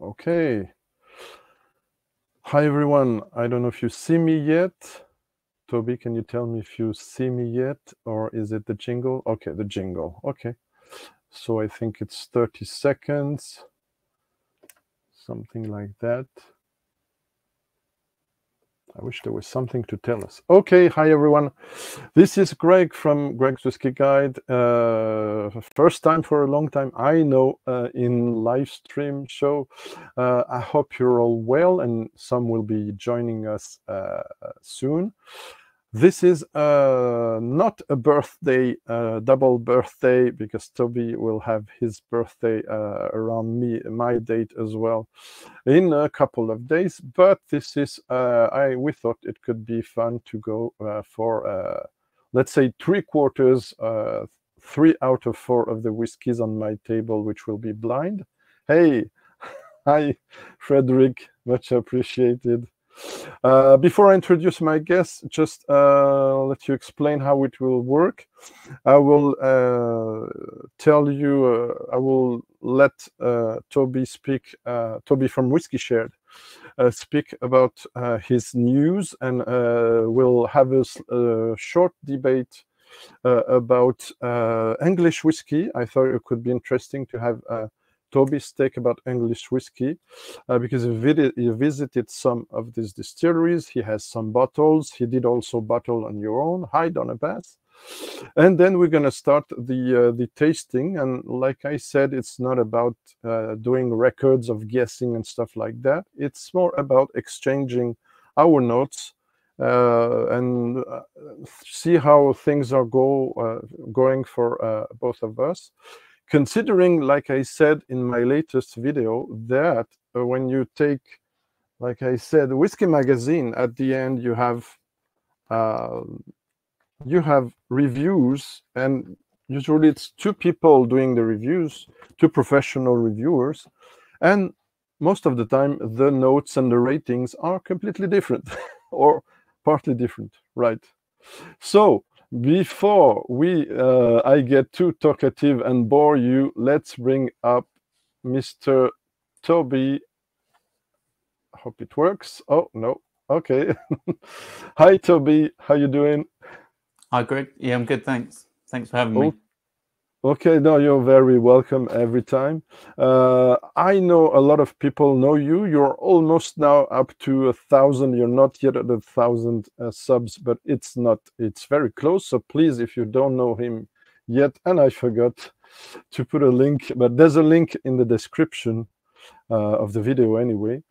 Okay. Hi, everyone. I don't know if you see me yet. Toby, can you tell me if you see me yet, or is it the jingle? Okay, the jingle. Okay. So I think it's 30 seconds, something like that. I wish there was something to tell us. Okay, hi everyone. This is Greg from Greg's Whisky Guide. Uh, first time for a long time, I know, uh, in live stream show. Uh, I hope you're all well, and some will be joining us uh, soon. This is uh, not a birthday, uh, double birthday, because Toby will have his birthday uh, around me, my date as well, in a couple of days. But this is, uh, I we thought it could be fun to go uh, for, uh, let's say, three quarters, three out of four of the whiskeys on my table, which will be blind. Hey, hi, Frederick, much appreciated. Uh, before I introduce my guest, just uh, let you explain how it will work. I will uh, tell you, uh, I will let uh, Toby speak, Toby from Whisky Shared, speak about his news, and we'll have a, a short debate about English whiskey. I thought it could be interesting to have Toby's take about English whiskey uh, because he, vid- he, visited some of these distilleries. He has some bottles. He did also bottle on your own. Hi, Donna Bass. And then we're going to start the uh, the tasting. And like I said, it's not about uh, doing records of guessing and stuff like that. It's more about exchanging our notes uh, and uh, see how things are go uh, going for uh, both of us considering, like I said in my latest video, that uh, when you take, like I said, Whisky Magazine, at the end you have uh, you have reviews, and usually it's two people doing the reviews, two professional reviewers, and most of the time the notes and the ratings are completely different or partly different, right? So before we uh, I get too talkative and bore you, let's bring up Mr. Toby. Hope it works. Oh no. Okay. Hi Toby, how you doing? Hi Greg. Yeah, I'm good. Thanks. Thanks for having oh, me. Okay, no, you're very welcome every time. Uh, I know a lot of people know you. You're almost now up to a thousand. You're not yet at a thousand uh, subs, but it's not. It's very close. So please, if you don't know him yet, and I forgot to put a link, but there's a link in the description uh, of the video anyway.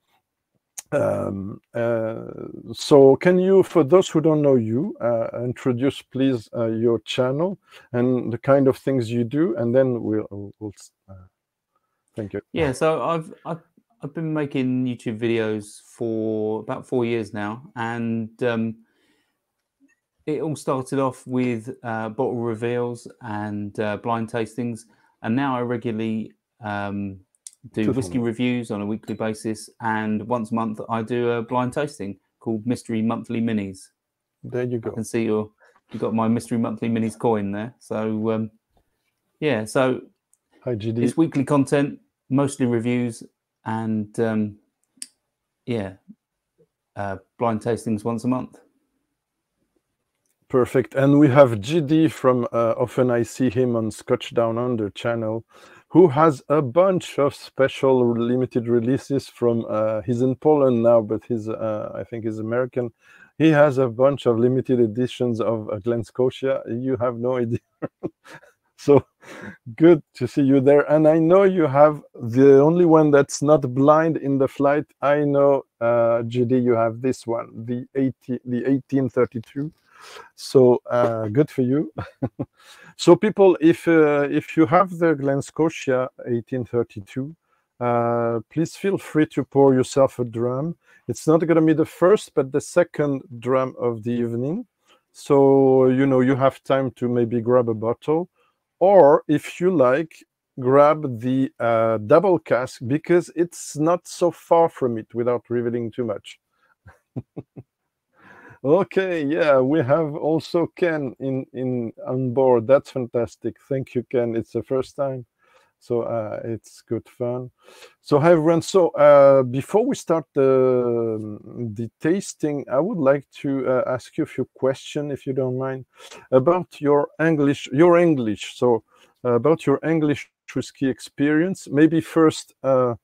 Um, uh, so can you, for those who don't know you, uh, introduce please uh, your channel and the kind of things you do, and then we'll, we'll uh, thank you. Yeah, so I've, I've I've been making YouTube videos for about four years now, and um, it all started off with uh, bottle reveals and uh, blind tastings, and now I regularly um, do whiskey reviews on a weekly basis, and once a month I do a blind tasting called Mystery Monthly Minis. There you go. I can see your you got my Mystery Monthly Minis coin there. So um, yeah, so Hi, GD. it's weekly content, mostly reviews, and um, yeah, uh, blind tastings once a month. Perfect. And we have GD from uh, often I see him on Scotch Down Under channel who has a bunch of special limited releases from uh, he's in Poland now, but he's uh, I think he's American. He has a bunch of limited editions of uh, Glen Scotia. You have no idea. so good to see you there. And I know you have the only one that's not blind in the flight. I know, uh, GD, you have this one, the 80, the 1832 so uh, good for you. so people, if uh, if you have the Glen Scotia 1832, uh, please feel free to pour yourself a dram. It's not going to be the first, but the second dram of the evening. So you know you have time to maybe grab a bottle, or if you like, grab the uh, double cask because it's not so far from it without revealing too much. Okay, yeah, we have also Ken in in on board. That's fantastic. Thank you, Ken. It's the first time So uh, it's good fun. So hi everyone. So uh, before we start the the tasting, I would like to uh, ask you a few questions, if you don't mind, about your English. Your English. So uh, about your English whiskey experience. Maybe first, uh,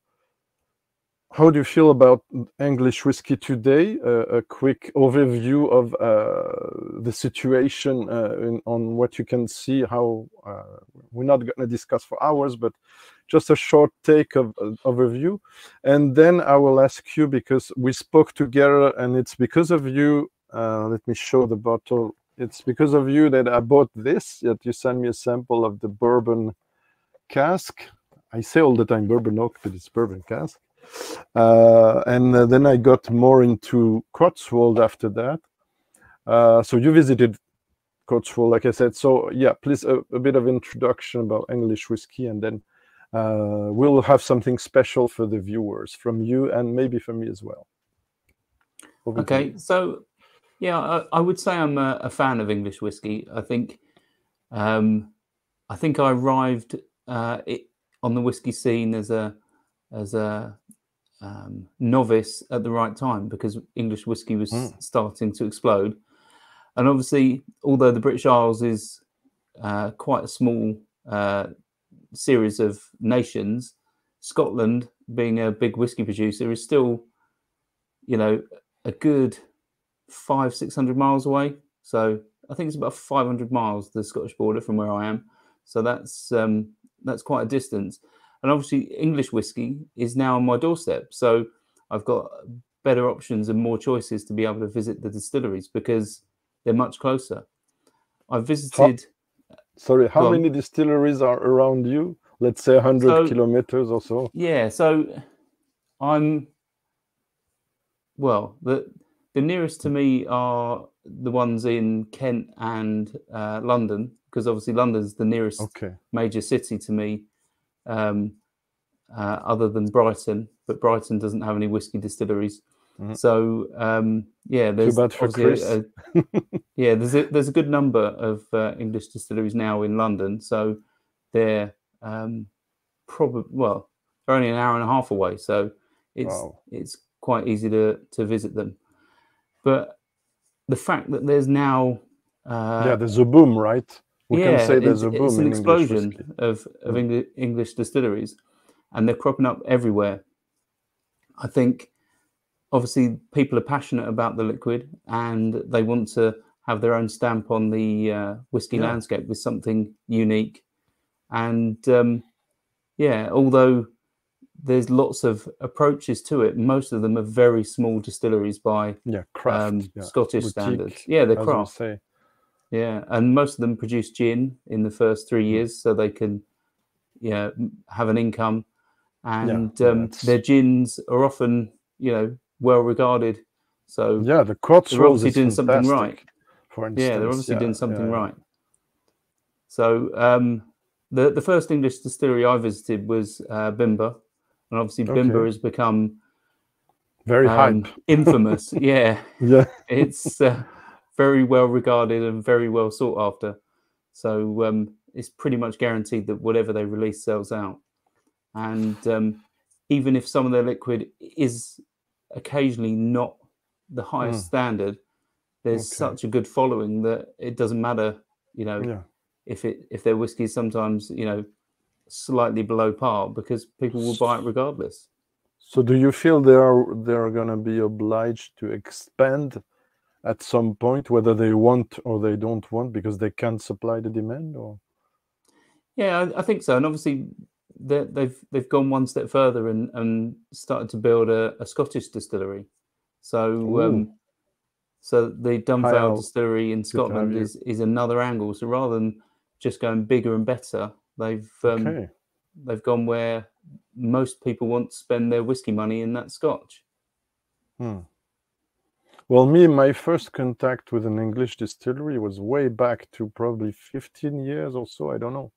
how do you feel about English whiskey today? Uh, a quick overview of uh, the situation uh, in, on what you can see. How uh, we're not going to discuss for hours, but just a short take of overview, and then I will ask you because we spoke together, and it's because of you. Uh, let me show the bottle. It's because of you that I bought this. That you sent me a sample of the bourbon cask. I say all the time bourbon oak, but it's bourbon cask uh, and uh, then I got more into Cotswold after that. Uh, so you visited Cotswold, like I said. So yeah, please a, a bit of introduction about English whiskey, and then uh, we'll have something special for the viewers from you and maybe for me as well. Over okay, so yeah, I, I, would say I'm a, a, fan of English whiskey. I think, um, I think I arrived uh, it, on the whiskey scene as a as a um, novice at the right time because English whiskey was mm. starting to explode. And obviously, although the British Isles is uh, quite a small uh, series of nations, Scotland, being a big whiskey producer, is still, you know, a good five, six hundred miles away. So I think it's about 500 miles the Scottish border from where I am. So that's um, that's quite a distance and obviously English whiskey is now on my doorstep. So I've got better options and more choices to be able to visit the distilleries because they're much closer. I've visited. How, sorry, how many distilleries are around you? Let's say 100 so, kilometers or so. Yeah, so I'm. Well, the the nearest to me are the ones in Kent and uh, London, because obviously London's the nearest okay. major city to me um, uh, other than Brighton, but Brighton doesn't have any whiskey distilleries. Mm-hmm. So um, yeah, there's a, a, yeah, there's a there's a good number of uh, English distilleries now in London. So they're um, probably well, they're only an hour and a half away. So it's wow. it's quite easy to to visit them. But the fact that there's now uh, yeah, there's a boom, right? We yeah, can say there's a boom. It's an explosion of, of mm. English distilleries, and they're cropping up everywhere. I think, obviously, people are passionate about the liquid, and they want to have their own stamp on the uh, whiskey yeah. landscape with something unique. And um, yeah, although there's lots of approaches to it, most of them are very small distilleries by yeah, craft, um, yeah. Scottish Boutique, standards. Yeah, they're craft. Yeah, and most of them produce gin in the first three mm. years, so they can, yeah, have an income, and yeah, um, their gins are often, you know, well regarded. So yeah, the Cotswolds they're obviously doing something right. For instance, yeah, they're obviously yeah, doing something yeah, right. So um, the the first English distillery I visited was uh, Bimber, and obviously okay. Bimber has become very um, infamous. yeah, yeah, it's. Uh, very well regarded and very well sought after. So um, it's pretty much guaranteed that whatever they release sells out. And um, even if some of their liquid is occasionally not the highest mm. standard, there's okay. such a good following that it doesn't matter, you know, yeah. if it if their whiskey is sometimes you know slightly below par because people will buy it regardless. So, do you feel they are they are going to be obliged to expand at some point, whether they want or they don't want, because they can't supply the demand? Or yeah, I, I think so. And obviously, they've they've gone one step further and, and started to build a, a Scottish distillery. So um, so the Dunphail distillery in Scotland is is another angle. So rather than just going bigger and better, they've um, okay. they've gone where most people want to spend their whiskey money, in that Scotch. Hmm. Well, me, my first contact with an English distillery was way back to probably 15 years or so. I don't know.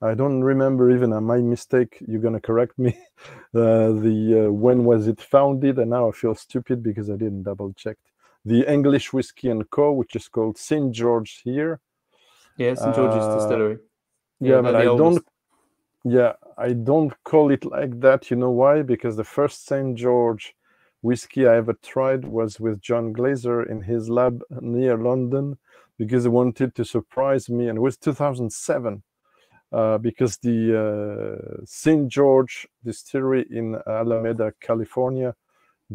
I don't remember even. Uh, my mistake. You're gonna correct me. Uh, the uh, when was it founded? And now I feel stupid because I didn't double check. The English Whiskey and Co., which is called St George here. Yeah, St George's uh, Distillery. Yeah, yeah but I oldest. don't yeah, I don't call it like that. You know why? Because the first St. George whiskey I ever tried was with John Glaser in his lab near London because he wanted to surprise me. And it was 2007 uh, because the uh, St. George distillery in Alameda, California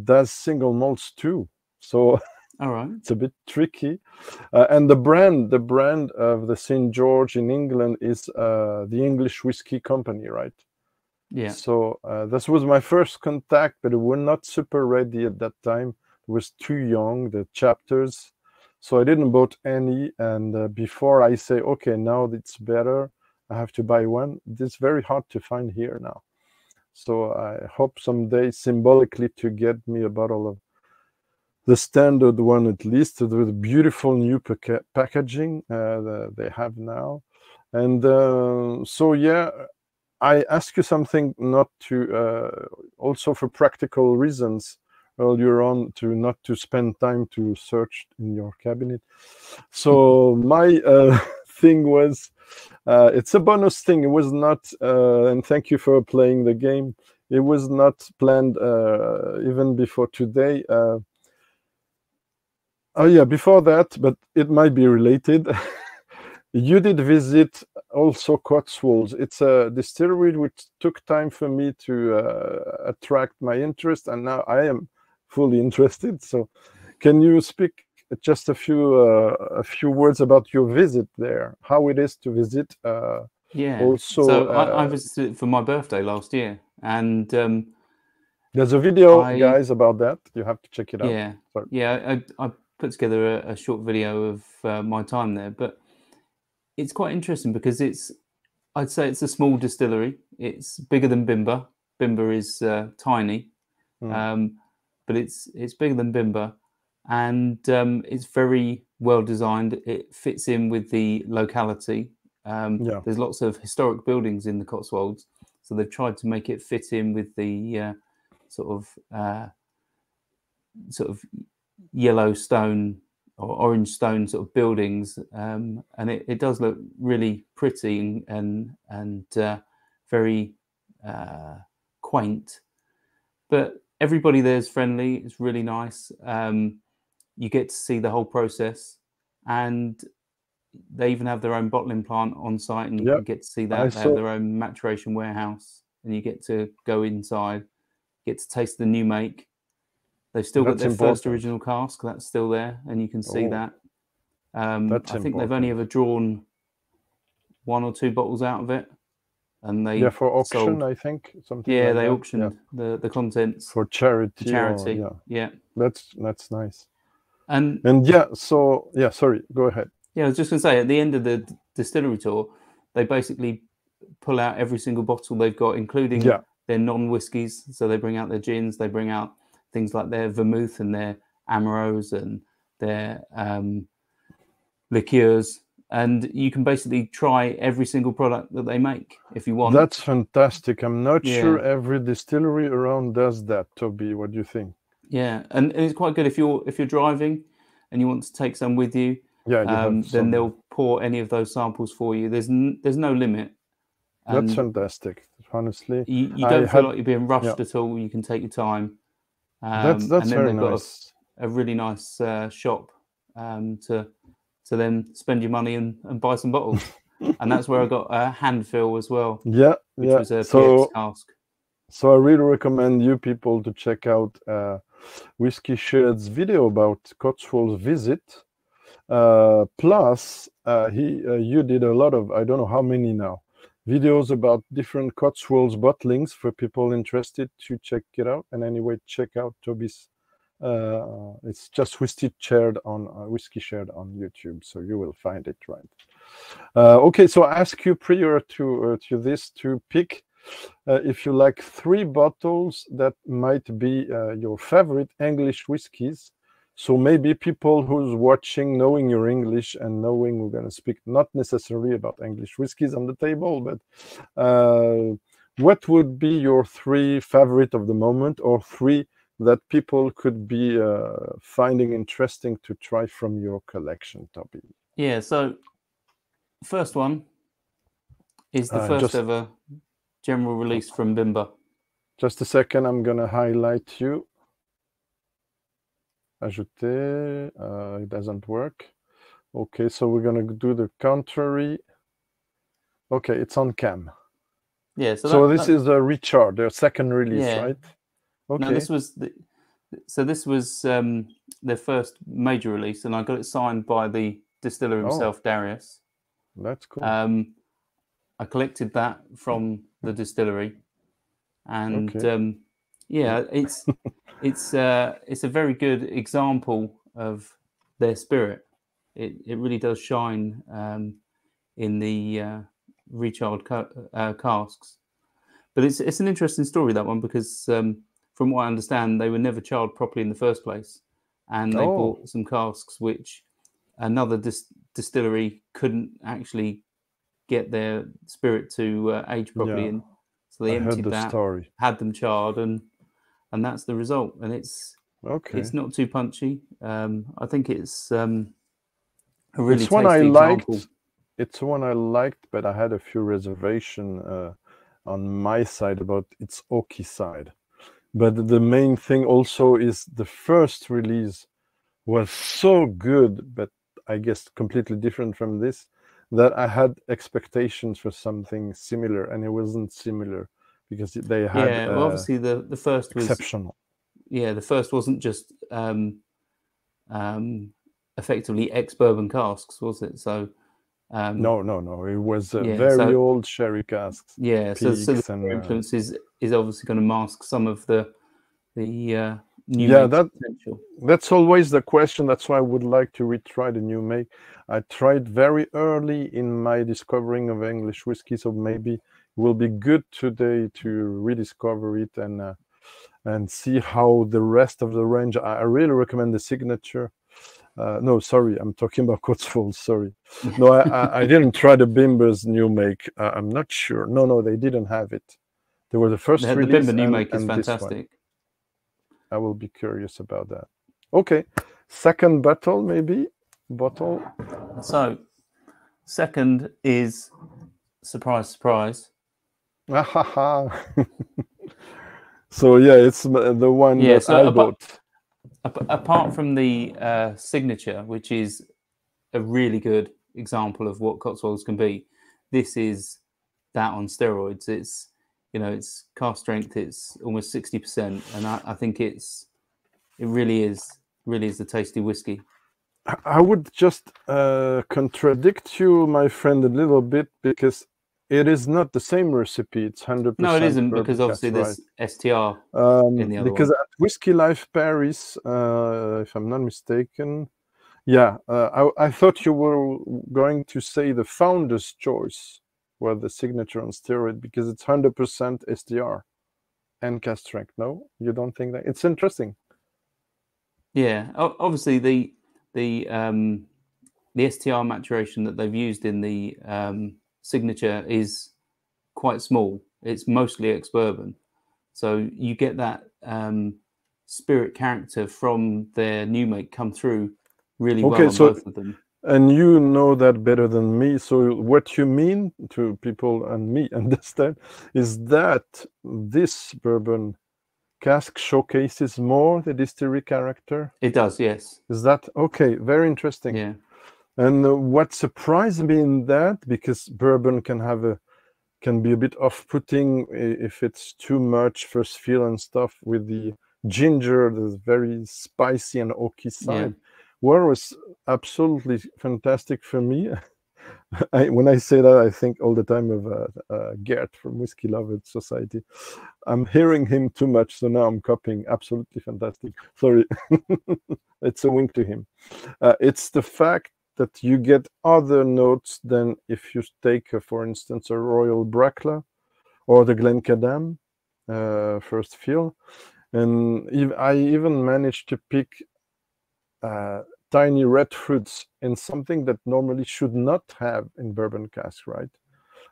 does single malts too. So All right. it's a bit tricky. Uh, and the brand, the brand of the St. George in England is uh, the English Whiskey Company, right? Yeah. So uh, this was my first contact, but we're not super ready at that time. It was too young, the chapters. So I didn't bought any. And uh, before I say, okay, now it's better, I have to buy one. It's very hard to find here now. So I hope someday symbolically to get me a bottle of the standard one at least with beautiful new packaging uh, they have now. And uh, so, yeah, I ask you something not to uh, also for practical reasons earlier on to not to spend time to search in your cabinet. So my uh, thing was uh, it's a bonus thing. It was not, uh, and thank you for playing the game. It was not planned uh, even before today. Uh, oh yeah, before that, but it might be related. you did visit also Cotswolds. It's a distillery which took time for me to uh, attract my interest, and now I am fully interested. So, can you speak just a few uh, a few words about your visit there? How it is to visit? Uh, Yeah. also, so I, I uh, visited for my birthday last year, and um, there's a video, I- guys, about that. You have to check it out. yeah, Sorry. yeah, I, I put together a, a short video of uh, my time there, but it's quite interesting because it's, I'd say it's a small distillery. It's bigger than Bimber. Bimber is uh, tiny, Mm. um, but it's it's bigger than Bimber, and um, it's very well designed. It fits in with the locality. Um, Yeah. There's lots of historic buildings in the Cotswolds, so they've tried to make it fit in with the uh, sort of uh, sort of yellow stone or orange stone sort of buildings, um, and it, it does look really pretty and and, and uh, very uh, quaint. But everybody there is friendly. It's really nice. Um, you get to see the whole process, and they even have their own bottling plant on site, and you Yep, get to see I that. They saw- have their own maturation warehouse, and you get to go inside, get to taste the new make. They've still got That's their first original cask that's still there, and you can see Oh, that. Um, I think they've only ever drawn one or two bottles out of it, and they Yeah, for auction, sold- I think something. yeah like they that. Yeah. auctioned the the contents for charity. for or- charity. yeah, yeah, that's that's nice. and And yeah, so yeah, sorry, go ahead. Yeah, I was just to say at the end of the d- distillery tour, they basically pull out every single bottle they've got, including Yeah. their non whiskies. So they bring out their gins, they bring out things like their vermouth and their amaros and their um, liqueurs. And you can basically try every single product that they make if you want. That's fantastic. I'm not sure every distillery around does that. Toby, what do you think? yeah, and, and it's quite good if you're if you're driving and you want to take some with you. Yeah, you Um, then they'll pour any of those samples for you. There's n- there's no limit. That's fantastic. Honestly, you, you don't feel had- like you're being rushed yeah. at all. You can take your time. Um, that's that's and then very they've got nice. a, a really nice uh, shop um, to to then spend your money and, and buy some bottles. and that's where I got a hand fill as well, Yeah, which yeah. was a so PX cask. so I really recommend you people to check out uh, Whisky Shared's video about Cotswolds visit. Uh, plus, uh, he uh, you did a lot of I don't know how many now videos about different Cotswolds bottlings for people interested to check it out. And anyway, check out Toby's. Uh, it's just whiskey shared on uh, whiskey shared on YouTube, so you will find it right. Uh, okay, so I ask you prior to to this to pick uh, if you like three bottles that might be uh, your favorite English whiskies. So maybe people who's watching, knowing your English and knowing we're going to speak not necessarily about English whiskies on the table, but uh, what would be your three favorite of the moment or three that people could be uh, finding interesting to try from your collection, Toby? Yeah. So first one is the Uh, first just- ever general release from Bimber. Just a second, I'm gonna highlight you. Ajouter, uh, it doesn't work. Okay, so we're gonna do the contrary. Okay, it's on cam. Yeah. So, So, that- this that- is a Re-Charred, their second release, Yeah. right? No, Okay. this was the, so this was um, their first major release, and I got it signed by the distiller Oh. himself, Darius. That's cool. Um, I collected that from the distillery, and Okay. um, yeah, it's it's uh, it's a very good example of their spirit. It it really does shine um, in the uh, recharred ca- uh, casks. But it's it's an interesting story that one because um, from what I understand, they were never charred properly in the first place, and they Oh. bought some casks which another dis- distillery couldn't actually get their spirit to uh, age properly Yeah. in. So they I emptied the that, story. had them charred, and and that's the result. And it's Okay. it's not too punchy. Um, I think it's um, a really it's one I tasty liked. It's one I liked, but I had a few reservation uh, on my side about its oaky side. But the main thing also is the first release was so good, but I guess completely different from this, that I had expectations for something similar, and it wasn't similar because they had Yeah, well, uh, obviously the the first was exceptional. yeah the first wasn't just um, um, effectively ex bourbon casks, was it? So um, No, no, no. It was uh, Yeah, very so- old sherry casks. Yeah, so, so the and, uh, influence is, is obviously going to mask some of the the uh, new Yeah, that- potential. That's always the question. That's why I would like to retry the new make. I tried very early in my discovering of English whiskey, so maybe will be good today to rediscover it and uh, and see how the rest of the range. I, really recommend the signature. Uh, no, sorry, I'm talking about Cotswolds. Sorry, no, I, I, I didn't try the Bimber's new make. Uh, I'm not sure. No, no, they didn't have it. They were the first The, the release. Bimber new and- make is fantastic. I will be curious about that. Okay, second bottle maybe bottle. So, second is surprise, surprise. So yeah, it's the one Yeah, that so I apart- bought. Ap- apart from the uh, signature, which is a really good example of what Cotswolds can be, this is that on steroids. It's you know it's cast strength. It's almost sixty percent, and I, I think it's it really is really is a tasty whiskey. I- I would just uh, contradict you, my friend, a little bit because it is not the same recipe. It's hundred percent. No, it isn't because obviously there's STR. Um, in the other because at Whiskey Live Paris, uh, if I'm not mistaken, yeah, uh, I, I thought you were going to say the founder's choice were the signature on steroid because it's 100% STR and cast strength. No, you don't think that? It's interesting. Yeah, obviously the the um, the STR maturation that they've used in the um, signature is quite small. It's mostly ex bourbon, so you get that um, spirit character from their new make come through really well on so- both of them. And you know that better than me. So what you mean to people and me understand is that this bourbon cask showcases more the distillery character. It does, yes. Is that okay? Very interesting. Yeah, And uh, what surprised me in that, because bourbon can have a can be a bit off-putting if it's too much first feel and stuff with the ginger, the very spicy and oaky side. What was absolutely fantastic for me. I, when I say that, I think all the time of uh, uh, Gert from Whiskey Lovers Society. I'm hearing him too much, so now I'm copying. Absolutely fantastic. Sorry, it's a wink to him. Uh, it's the fact that you get other notes than if you take, uh, for instance, a Royal Brackla or the Glencadam uh, first fill. And ev- I even managed to pick uh, tiny red fruits in something that normally should not have in bourbon cask, right?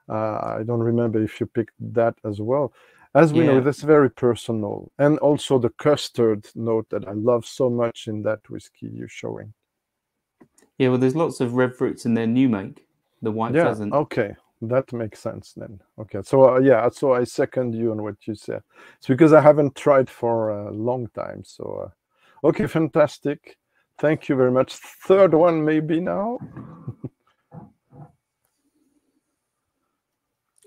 Uh, I don't remember if you picked that as well. As we know, Yeah. that's very personal. And also the custard note that I love so much in that whiskey you're showing. Yeah. Well, there's lots of red fruits in their new make, the white yeah, pheasant. okay. that makes sense then. Okay, so uh, yeah, so I second you on what you said. It's because I haven't tried for a long time. So, uh, okay, fantastic. Thank you very much. Third one, maybe now.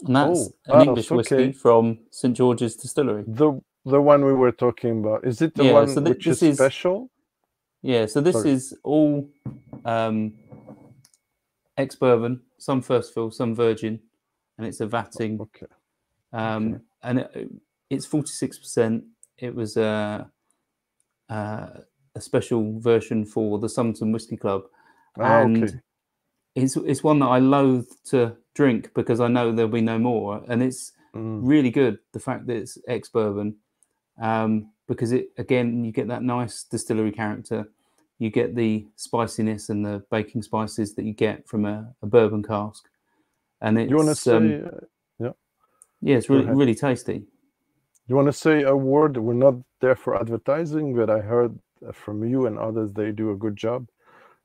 And that's Oh, an English whiskey from St George's Distillery. The the one we were talking about. Is it the Yeah, one so thi- which is is- special? Yeah, so this Sorry. is all um, ex bourbon, some first fill, some virgin, and it's a vatting. Okay. Um, Okay. And it, it's 46%. It was a, a, a special version for the Somerton Whiskey Club. Ah, and okay. it's, it's one that I loathe to drink because I know there'll be no more. And it's Mm, really good, the fact that it's ex bourbon, um, because it, again, you get that nice distillery character. You get the spiciness and the baking spices that you get from a, a bourbon cask. And it's, you want to say? um, uh, yeah, it's really, really tasty. you want to say a word? We're not there for advertising, but I heard uh, from you and others they do a good job.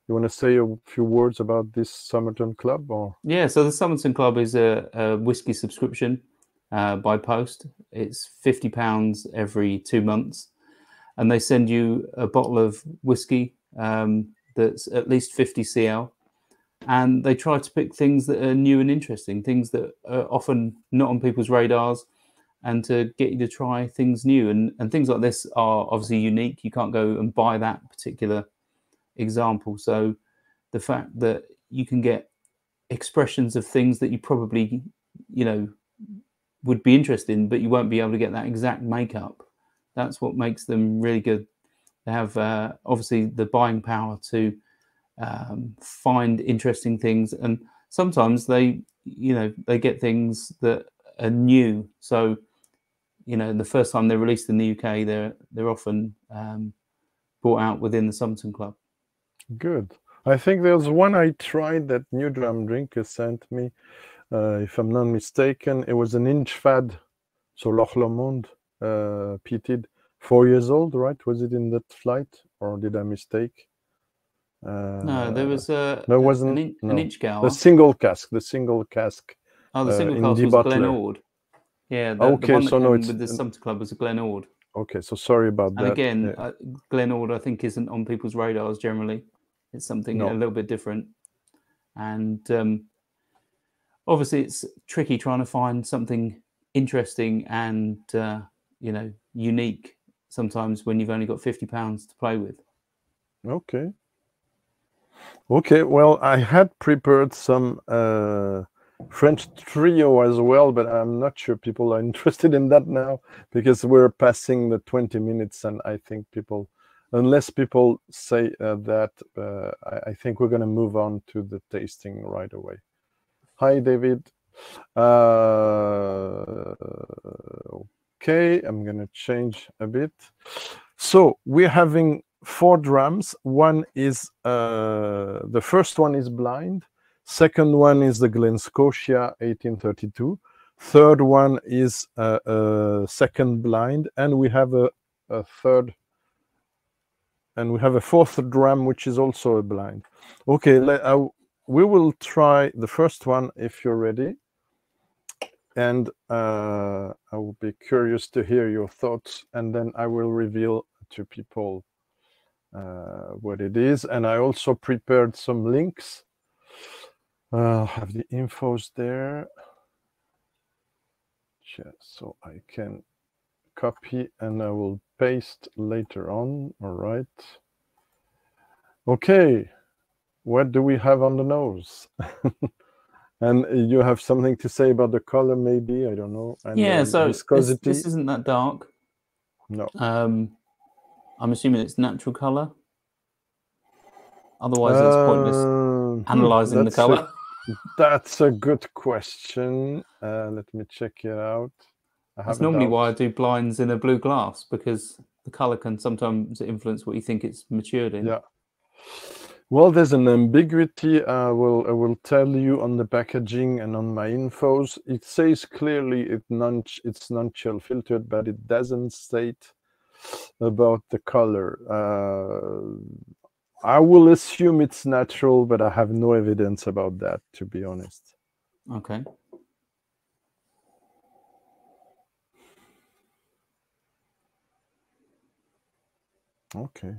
You want to say a few words about this Somerton Club, or Yeah, so the Somerton Club is a, a whiskey subscription uh, by post. It's fifty pounds every two months, and they send you a bottle of whiskey um, that's at least fifty cl, and they try to pick things that are new and interesting, things that are often not on people's radars, and to get you to try things new. And and things like this are obviously unique. You can't go and buy that particular example. So the fact that you can get expressions of things that you probably you know would be interesting, but you won't be able to get that exact makeup. That's what makes them really good. They have uh, obviously the buying power to um, find interesting things and sometimes they you know they get things that are new. So you know the first time they're released in the uk they're they're often um, brought out within the Somerton Club. Good. I think there's one I tried that New Drum Drinker sent me, if I'm not mistaken. It was an Inchfad, so Loch Lomond, uh, peated, four years old, right? Was it in that flight, or did I mistake? Uh, no there was a there wasn't- an, in, no. an inch gal the single cask, the single cask. Oh, the uh, single in cast De was Butler. Glen Ord. Yeah, the, Okay, the one so that no, it's- with the Somerton Club was a Glen Ord. Okay, so sorry about And that. again, yeah. uh, Glen Ord, I think, isn't on people's radars generally. It's something No. a little bit different. And um, obviously, it's tricky trying to find something interesting and, uh, you know, unique sometimes when you've only got £50 to play with. Okay. Okay, well, I had prepared some uh, French trio as well, but I'm not sure people are interested in that now because we're passing the 20 minutes, and I think people, unless people say uh, that, uh, I, I think we're going to move on to the tasting right away. Hi, David. Uh, okay, I'm going to change a bit. So we're having four drums. One is uh, the first one is blind. Second one is the Glen Scotia 1832. Third one is uh, uh, second blind, and we have a, a third, and we have a fourth drum which is also a blind. Okay, let, uh, we will try the first one if you're ready, and uh, I will be curious to hear your thoughts, and then I will reveal to people uh, what it is. And I also prepared some links. Uh, have the infos there. So I can copy and I will paste later on. All right. Okay. What do we have on the nose? and you have something to say about the color, maybe? I don't know. And yeah, the so this, viscosity. this isn't that dark. No. Um, I'm assuming it's natural color. Otherwise, it's pointless Uh, analyzing the that's a- color. That's a good question. Uh, let me check it out. That's normally out. why I do blinds in a blue glass because the color can sometimes influence what you think it's matured in. Yeah. Well, there's an ambiguity. Uh, I will, I will tell you on the packaging and on my infos. It says clearly it non, it's non-chill filtered, but it doesn't state about the color. Uh, I will assume it's natural, but I have no evidence about that, to be honest. Okay. Okay.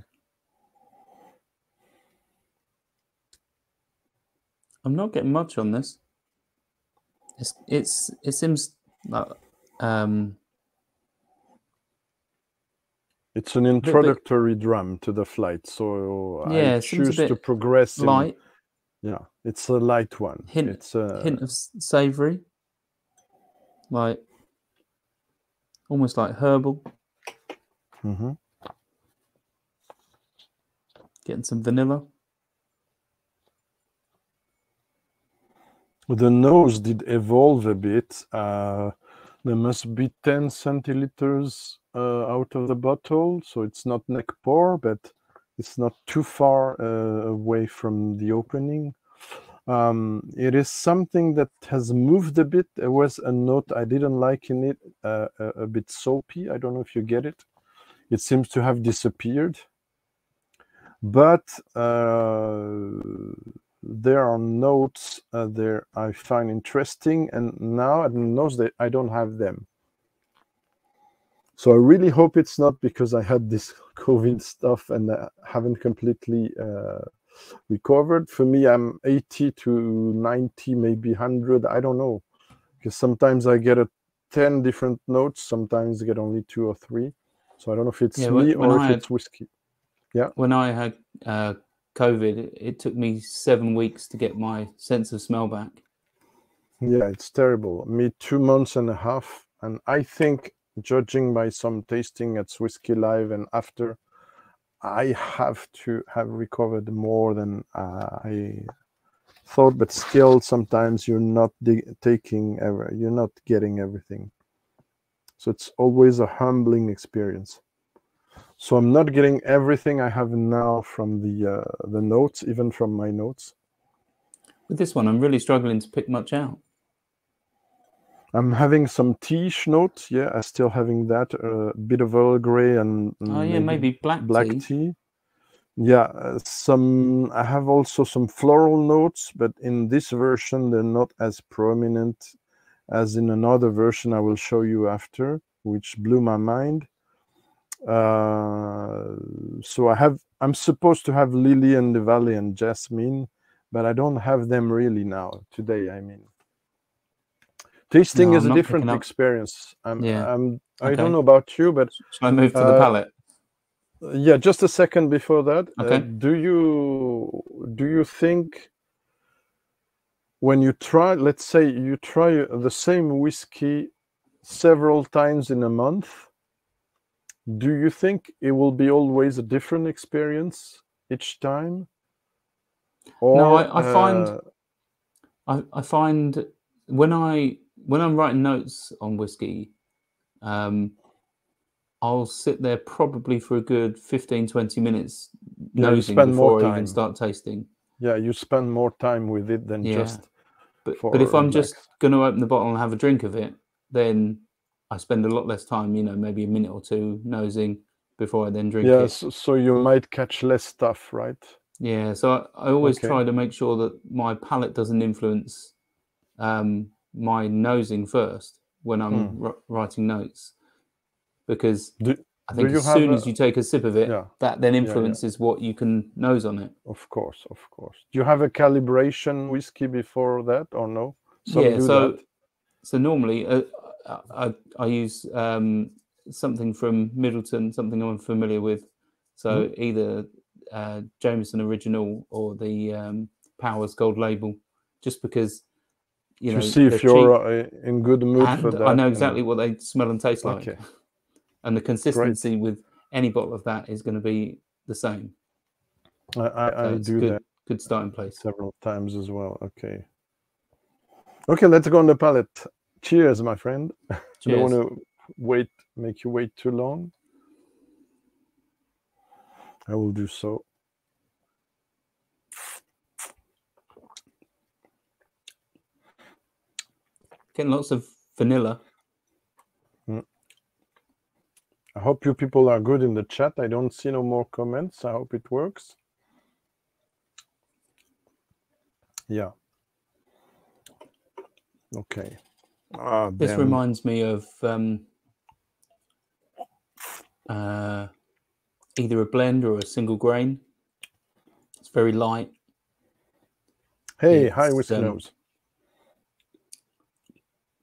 I'm not getting much on this. It's it's it seems like um It's an bit- introductory drum to the flight, so Yeah, I it seems a choose to bit progress. in- light, yeah, it's a light one. Hint- it's a hint of savory, like almost like herbal. Mm-hmm. Getting some vanilla. The nose did evolve a bit. Uh, there must be 10 centiliters uh, out of the bottle, so it's not neck pour, but it's not too far uh, away from the opening. Um, it is something that has moved a bit. There was a note I didn't like in it, uh, a, a bit soapy. I don't know if you get it. It seems to have disappeared. But uh, there are notes uh, there I find interesting, and now at the that I don't have them. So I really hope it's not because I had this COVID stuff and I haven't completely uh, recovered. For me, I'm 80 to 90, maybe 100. I don't know because sometimes I get a 10 different notes, sometimes I get only two or three. So I don't know if it's Yeah, when- me when or I if had- it's whiskey. Yeah. When I had uh, COVID, it, took me seven weeks to get my sense of smell back. Yeah, it's terrible. Me, two months and a half. And I think, judging by some tasting at Whiskey Live and after, I have to have recovered more than uh, I thought. But still, sometimes you're not dig- taking ever, you're not getting everything. So it's always a humbling experience. So I'm not getting everything I have now from the uh, the notes, even from my notes. With this one, I'm really struggling to pick much out. I'm having some teaish notes. Yeah, I'm still having that. A uh, bit of Earl Grey and Oh yeah, maybe black, black tea. tea. Yeah, uh, some. I have also some floral notes, but in this version they're not as prominent as in another version I will show you after, which blew my mind. Uh, so I have. I'm supposed to have lily and the valley and jasmine, but I don't have them really now today. I mean, tasting No, is I'm a different experience. I'm, Yeah. I'm, I Okay. don't know about you, but Shall I move to the Uh, palette? yeah, just a second before that. uh, do you do you think when you try, let's say you try the same whiskey several times in a month, do you think it will be always a different experience each time? Or No, I- I find- uh, I, I find when I when I'm writing notes on whiskey, um, I'll sit there probably for a good 15, 20 minutes Yeah, nosing spend more before I even start tasting. yeah, you spend more time with it than Yeah. just But but if I'm just going to open the bottle and have a drink of it, then I spend a lot less time. You know, maybe a minute or two nosing before I then drink yeah, it. so, so you might catch less stuff, right? Yeah, so I, I always Okay. try to make sure that my palate doesn't influence um, my nosing first when I'm Hmm. wri- writing notes, because Do- I think as soon have as you take a sip of it, Yeah. that then yeah. influences what you can nose on it. Of course, of course. Do you have a calibration whiskey before that or no? Some yeah, so that. so normally uh, I, I I use um, something from Midleton, something I'm familiar with. So Mm-hmm. either uh, Jameson Original or the um, Powers Gold Label, just because you to know see if you're cheap uh, in good mood for that. I know and- exactly what they smell and taste like, Okay. and the consistency with any bottle of that is going to be the same. I, I, I So it's do good, that good starting place. several times as well. Okay. Okay, let's go on the palate. Cheers, my friend. I don't want to wait, make you wait too long. I will do so. Getting lots of vanilla. Hmm. I hope you people are good in the chat. I don't see no more comments. I hope it works. Yeah. Okay. Ah, This damn. reminds me of um, uh, either a blend or a single grain. It's very light. Hey, hi, It's, Whiskey um, Nose.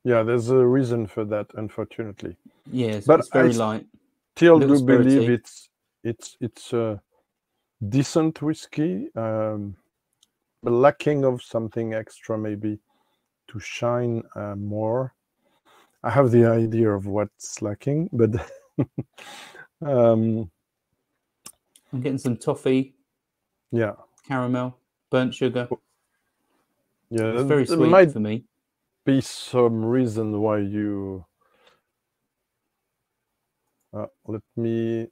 Yeah, there's a reason for that, unfortunately. Yes, But it's very I- light. Still do believe it's it's it's a decent whiskey, um, but lacking of something extra, maybe to shine uh, more. I have the idea of what's lacking, but um, I'm getting some toffee, yeah, caramel, burnt sugar. yeah, It's very sweet might for me. be some reason why you uh, let me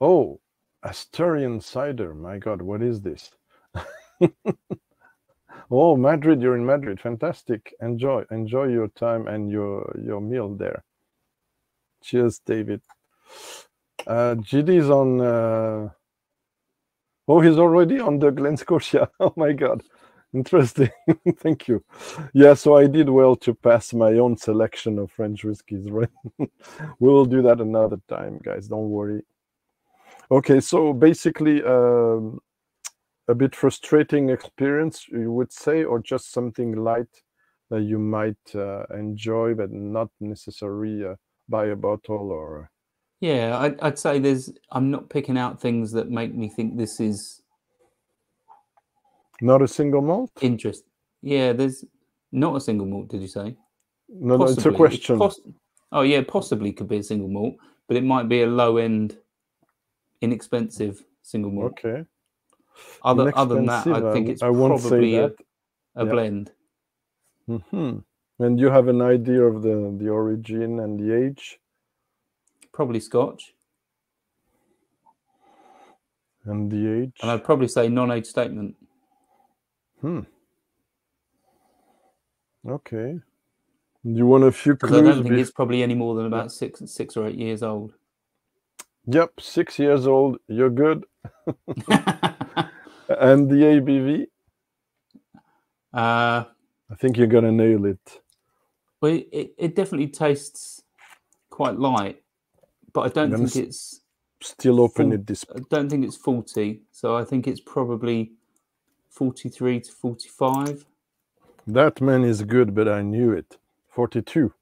oh asturian cider my god what is this oh madrid you're in madrid. Fantastic. Enjoy enjoy your time and your your meal there. Cheers david. Uh gd's on uh oh he's already on the glen scotia. Oh my god. Interesting. Thank you. Yeah so i did well to pass my own selection of french whiskies right? We will do that another time guys. Don't worry. Okay so basically um, a bit frustrating experience you would say or just something light that you might uh, enjoy but not necessarily uh, buy a bottle or Yeah, I'd, I'd say there's. I'm not picking out things that make me think this is not a single malt interest. Yeah, there's not a single malt. Did you say? no, no it's a question poss- oh yeah, possibly could be a single malt, but it might be a low end, inexpensive single malt. okay Other other than that, I think it's I won't probably a, that. a Yeah. blend. hmm And you have an idea of the the origin and the age Probably Scotch, and the age. and I'd probably say non-age statement. Hmm. Okay. You want a few Because I don't think it's probably any more than about six six or eight years old. Yep, six years old. You're good. And the ABV? uh, I think you're gonna nail it. well, it, it definitely tastes quite light, but I don't think it's Still open Full- it this. I don't think it's 40, so I think it's probably 43 to 45. That man is good, but I knew it. 42,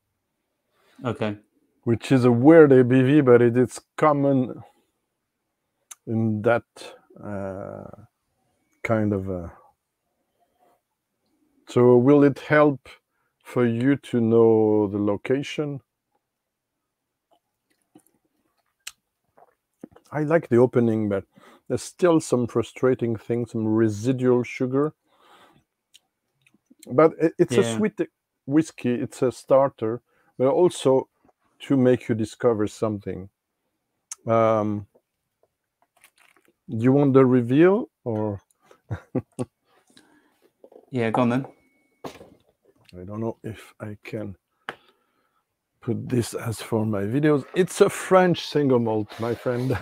Okay. which is a weird ABV, but it, it is common in that uh, kind of. Uh... So, will it help for you to know the location? I like the opening, but there's still some frustrating things, some residual sugar. But it, it's a sweet whiskey, it's a starter, but also to make you discover something. Um, you want the reveal or Yeah, go on then. I don't know if I can put this as for my videos. It's a French single malt, my friend.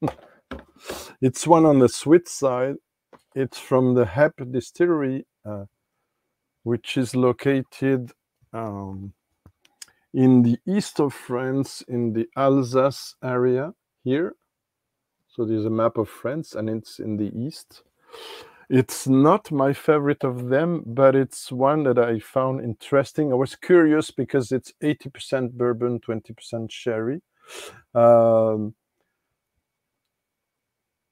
it's one on the sweet side. It's from the Hepp Distillery, uh, which is located um, in the east of France, in the Alsace area here. So there's a map of France, and it's in the east. It's not my favorite of them, but it's one that I found interesting. I was curious because it's 80% bourbon, 20% sherry. Um,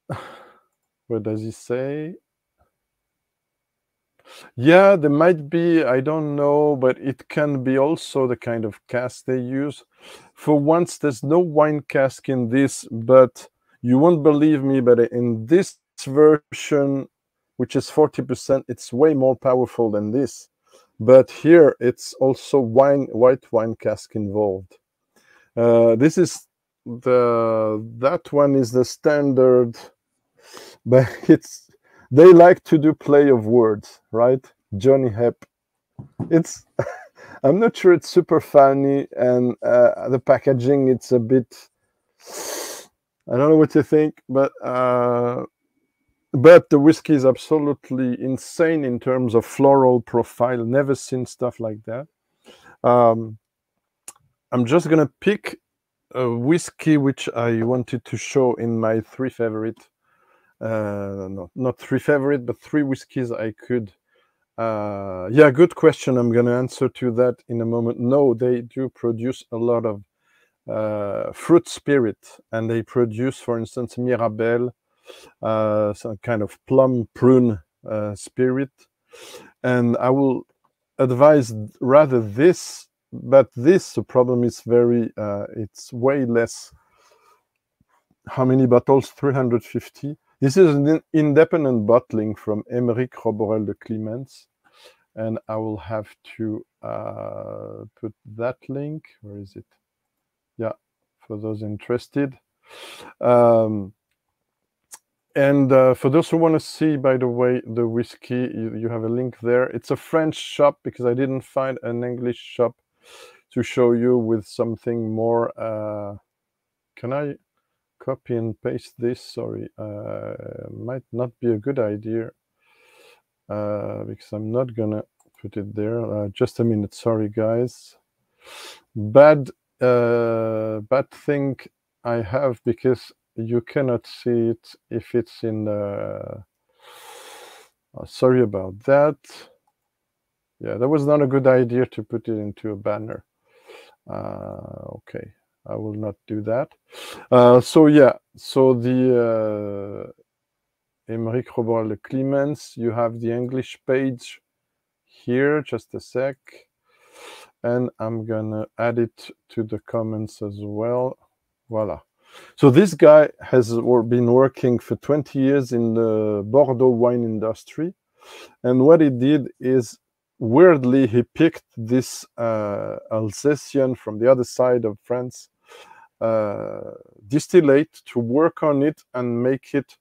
what does he say? Yeah, there might be, I don't know, but it can be also the kind of cask they use. For once, there's no wine cask in this, but you won't believe me, but in this version, which is 40%, it's way more powerful than this. But here it's also wine, white wine cask involved. Uh, this is the that one is the standard, but it's they like to do play of words, right? Johnny Hepp. It's I'm not sure it's super funny, and uh, the packaging it's a bit. I don't know what you think, but uh, but the whiskey is absolutely insane in terms of floral profile. Never seen stuff like that. Um, I'm just gonna pick a whiskey which I wanted to show in my three favorite, uh, no, not three favorite, but three whiskeys I could. Uh, yeah, good question. I'm to answer to that in a moment. No, they do produce a lot of uh, fruit spirit, and they produce, for instance, Mirabelle, some kind of plum prune uh, spirit. And I will advise rather this but this the problem is very uh, it's way less. How many bottles? 350 this is an independent bottling from Emeric Roborel de Climens and I will have to uh, put that link. Where is it? Yeah for those interested. Um, and uh, for those who want to see, by the way, the whiskey, you, you, have a link there. It's a French shop because I didn't find an English shop to show you with something more. Uh, can I copy and paste this? Sorry, uh, might not be a good idea uh, because I'm not gonna put it there. Uh, just a minute, sorry guys. Bad, uh, bad thing I have because you cannot see it if it's in the. Uh, sorry about that. Yeah, that was not a good idea to put it into a banner. Uh, okay, I will not do that. Uh, so yeah, so the uh, Emeric Robert Clements, you have the English page here, just a sec. And I'm gonna add it to the comments as well. Voila. So this guy has been working for 20 years in the Bordeaux wine industry. And what he did is weirdly, he picked this uh, from the other side of France uh, distillate to work on it and make it.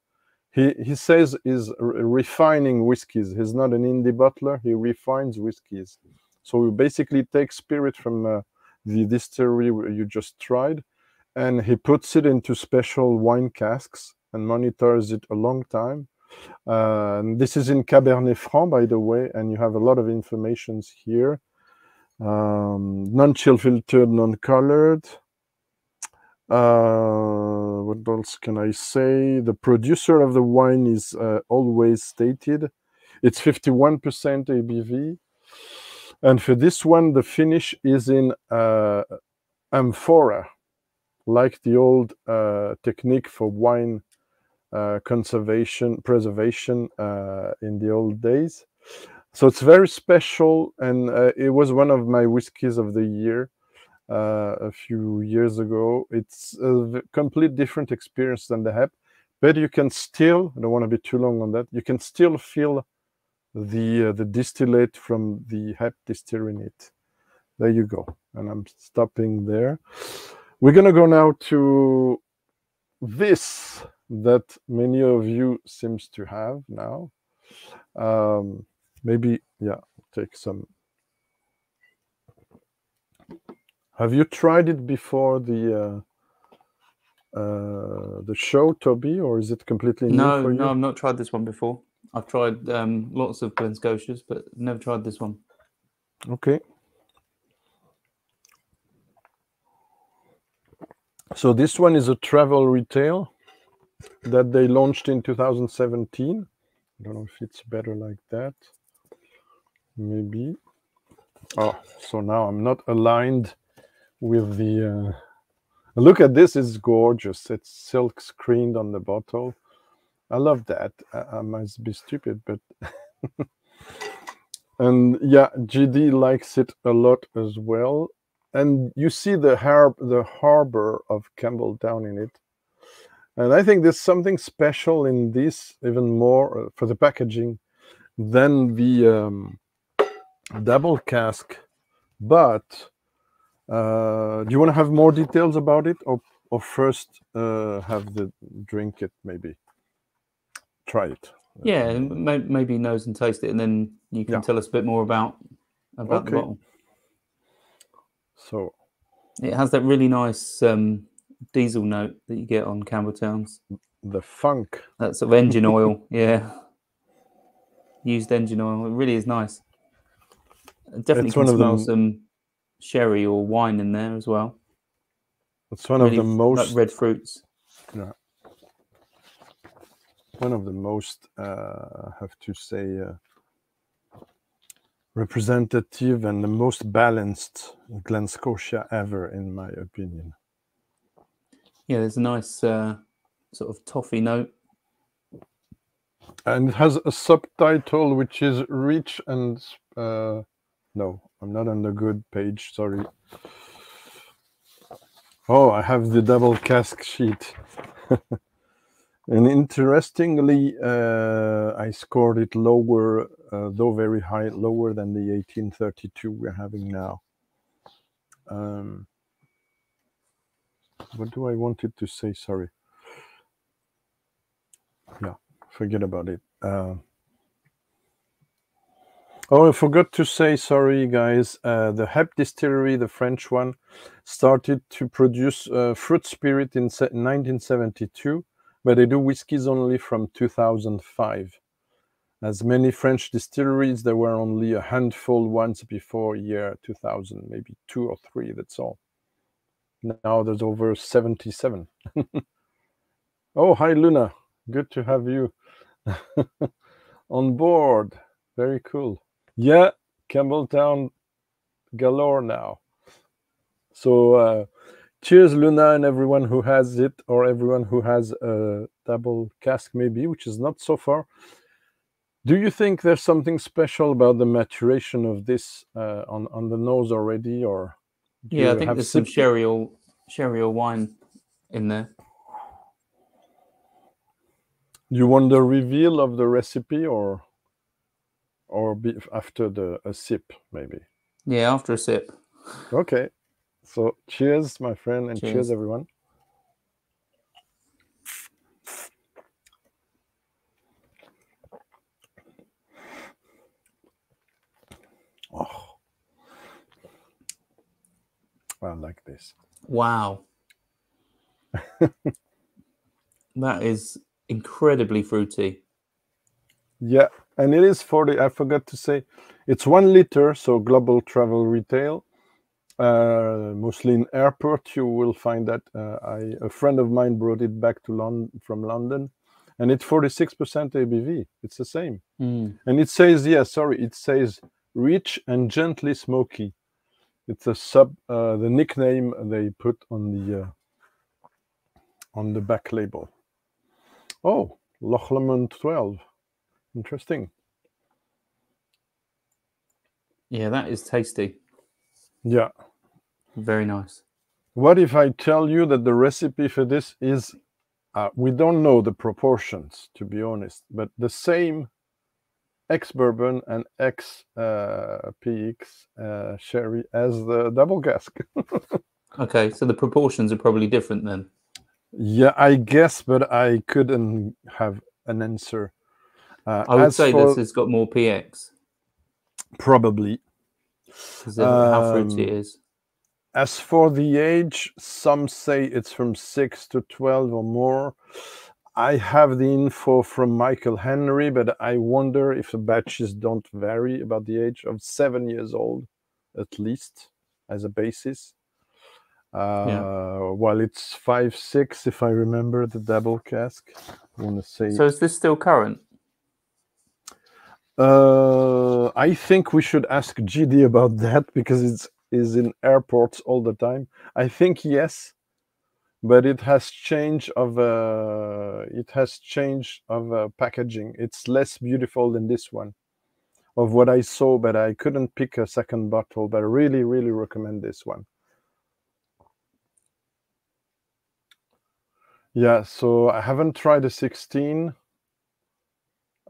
He, he says is refining whiskies. He's not an indie bottler. He refines whiskies. So we basically take spirit from uh, the distillery you just tried, and he puts it into special wine casks and monitors it a long time uh, this is in Cabernet Franc, by the way, and you have a lot of informations here. Um, non-chill filtered, non-colored. Uh, what else can I say? The producer of the wine is uh, always stated. It's 51% ABV. And for this one, the finish is in uh, amphora, like the old uh, technique for wine uh, conservation, preservation uh, in the old days. So it's very special, and uh, it was one of my whiskies of the year uh, a few years ago. It's a complete different experience than the HEPP, but you can still, I don't want to be too long on that, you can still feel the uh, the distillate from the HEPP it. There you go. And I'm stopping there. We're going to go now to this that many of you seems to have now. Um, maybe, yeah, take some. Have you tried it before the uh, uh, the show, Toby, or is it completely new no, for you? No, I've not tried this one before. I've tried um, lots of Glen Scotias, but never tried this one. Okay. So this one is a travel retail that they launched in 2017. I don't know if it's better like that. Maybe. Oh, so now I'm not aligned with the. Uh... Look at this, it's gorgeous. It's silk screened on the bottle. I love that. I, I must be stupid, but. and yeah, GD likes it a lot as well. And you see the, har- the harbor of Campbeltown in it and I think there's something special in this, even more uh, for the packaging, than the um, double cask. But uh, do you want to have more details about it, or or first uh, have the drink it? Maybe try it. Yeah, maybe nose and taste it, and then you can yeah. tell us a bit more about about okay. the bottle. So it has that really nice um, diesel note that you get on Campbeltowns. The funk. That's of engine oil, yeah. Used engine oil. It really is nice. Definitely it's can smell some sherry or wine in there as well. It's one of the most like red fruits. Yeah. one of the most uh, I have to say uh, representative and the most balanced Glen Scotia ever, in my opinion. Yeah, there's a nice uh, sort of toffee note. And it has a subtitle which is rich and uh, no, I'm not on the good page. Sorry. Oh, I have the double cask sheet. and interestingly, uh, I scored it lower, though very high, lower than the 1832 we're having now. Um, what do I wanted to say? Sorry. Yeah, forget about it. Uh, oh, I forgot to say, sorry, guys. Uh, the Hepp Distillery, the French one, started to produce uh, fruit spirit in 1972, but they do whiskies only from 2005. As many French distilleries, there were only a handful once before year 2000, maybe two or three, that's all. Now there's over 77. oh, hi, Luna. Good to have you on board. Very cool. Yeah, Campbeltown galore now. So, uh, cheers, Luna, and everyone who has it, or everyone who has a double cask, maybe, which is not so far. Do you think there's something special about the maturation of this uh, on on the nose already, or Yeah, I think there's some sherry or sherry or wine in there. You want the reveal of the recipe, or or be after the a sip, maybe? Yeah, after a sip. Okay. So cheers, my friend, and cheers, Cheers. everyone. Oh, I like this. Wow. that is incredibly fruity. Yeah, and it is 40. I forgot to say, it's one liter, so global travel retail. Uh, mostly in airport, you will find that. Uh, I a friend of mine brought it back to London from London, and it's 46% ABV. It's the same. Mm. And it says, yeah, sorry, it says rich and gently smoky. It's a sub, uh, the nickname they put on the uh, on the back label. Oh, Loch Lomond 12. Interesting. Yeah, that is tasty. Yeah. Very nice. What if I tell you that the recipe for this is, uh, we don't know the proportions, to be honest, but the same ex bourbon and ex uh, PX uh, sherry as the double cask. Okay, so the proportions are probably different then. yeah, I guess, but I couldn't have an answer. Uh, I would say for- this has got more PX probably. because of how fruity it Um. As for the age, some say it's from 6 to 12 or more. I have the info from Michael Henry, but I wonder if the batches don't vary about the age of seven years old, at least, as a basis. Uh, While it's 5 6, if I remember the double cask. I want to say. So is this still current? Uh, I think we should ask GD about that because it's is in airports all the time. I think yes, but it has change of uh, it has change of uh, packaging. It's less beautiful than this one, of what I saw. But I couldn't pick a second bottle. But I really, really recommend this one. Yeah, so I haven't tried a 16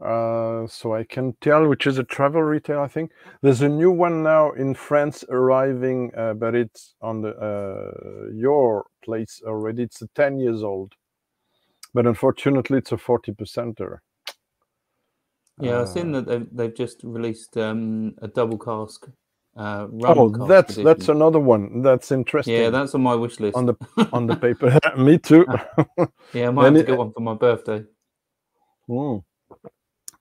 uh, so I can tell which is a travel retail. I think there's a new one now in France arriving, uh, but it's on the uh, your place already. It's a 10 years old, but unfortunately, it's a 40 percenter. Yeah, I've seen Uh, that they've, they've just released um, a double cask. Uh, Oh, cask that's that's another one. That's interesting. yeah, that's on my wish list. on the on the paper. Me too. yeah, I might have to it- get one for my birthday. Mm.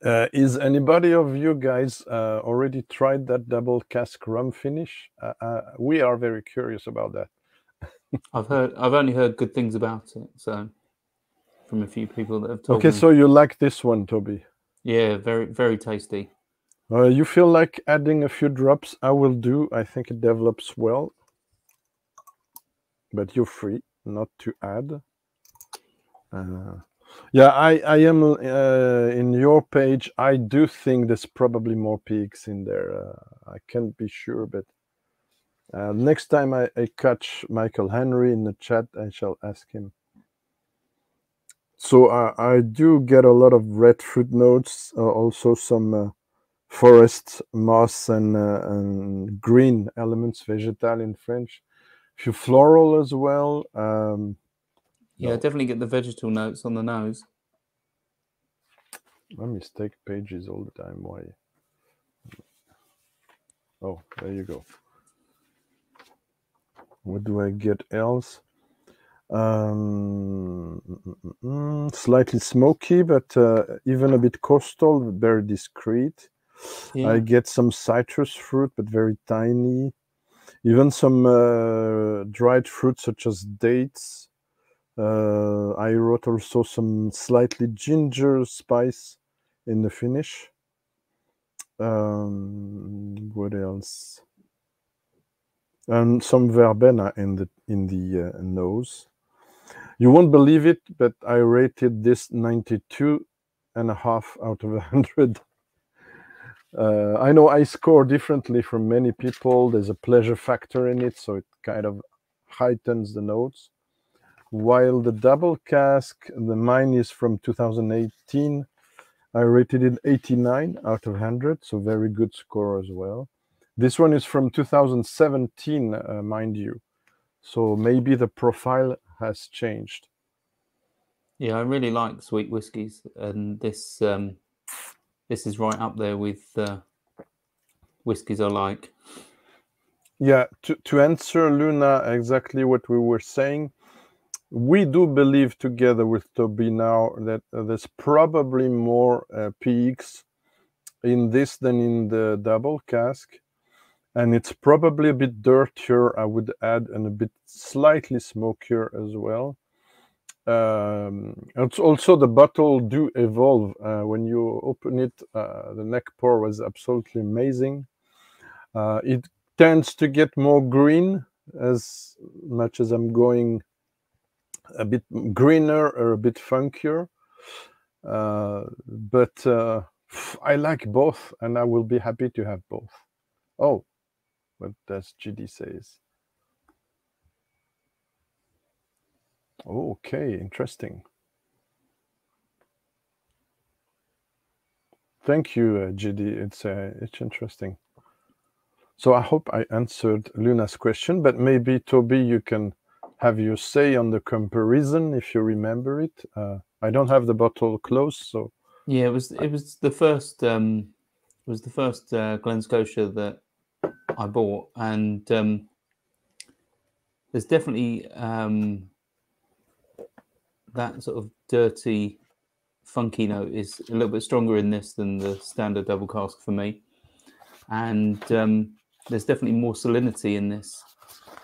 Uh, is anybody of you guys uh, already tried that double cask rum finish? Uh, uh, we are very curious about that. I've heard. I've only heard good things about it. So, from a few people that have told okay, me. so you like this one, Toby? yeah, very very tasty. Uh, you feel like adding a few drops? I will do. I think it develops well. But you're free not to add. Yeah, I, I am uh, in your page. I do think there's probably more PX in there. Uh, I can't be sure, but uh, next time I, I catch Michael Henry in the chat, I shall ask him. So uh, I do get a lot of red fruit notes, uh, also some uh, forest moss and, and green elements, vegetal in French. A few floral as well. Um, Yeah, No. definitely get the vegetal notes on the nose. I mistake pages all the time. Why? Oh, there you go. What do I get else? Um, mm, mm, slightly smoky, but uh, even a bit coastal, very discreet. Yeah, I get some citrus fruit, but very tiny. Even some uh, dried fruit, such as dates. Uh, I wrote also some slightly ginger spice in the finish. Um, what else? And some verbena in the in the uh, nose. You won't believe it, but I rated this 92 and a half out of 100. Uh, I know I score differently from many people. There's a pleasure factor in it, so it kind of heightens the notes. While the double cask, the mine is from 2018. I rated it 89 out of 100, so very good score as well. This one is from 2017, uh, mind you. So maybe the profile has changed. yeah, I really like sweet whiskies, and this um, this is right up there with uh, whiskies I like. Yeah, to, to answer Luna exactly what we were saying, we do believe together with Toby now that uh, there's probably more uh, PX in this than in the double cask. And it's probably a bit dirtier, I would add, and a bit slightly smokier as well. Um, it's also the bottle do evolve uh, when you open it. Uh, the neck pour was absolutely amazing. Uh, it tends to get more green as much as I'm going a bit greener or a bit funkier. Uh, but uh, I like both, and I will be happy to have both. Oh, what does GD says? Okay, interesting. Thank you, uh, GD. It's uh, it's interesting. So I hope I answered Luna's question, but maybe Toby, you can have your say on the comparison if you remember it. Uh, I don't have the bottle close, so Yeah, it was it was the first um, was the first uh, Glen Scotia that I bought, and um, there's definitely um, that sort of dirty, funky note is a little bit stronger in this than the standard double cask for me, and um, there's definitely more salinity in this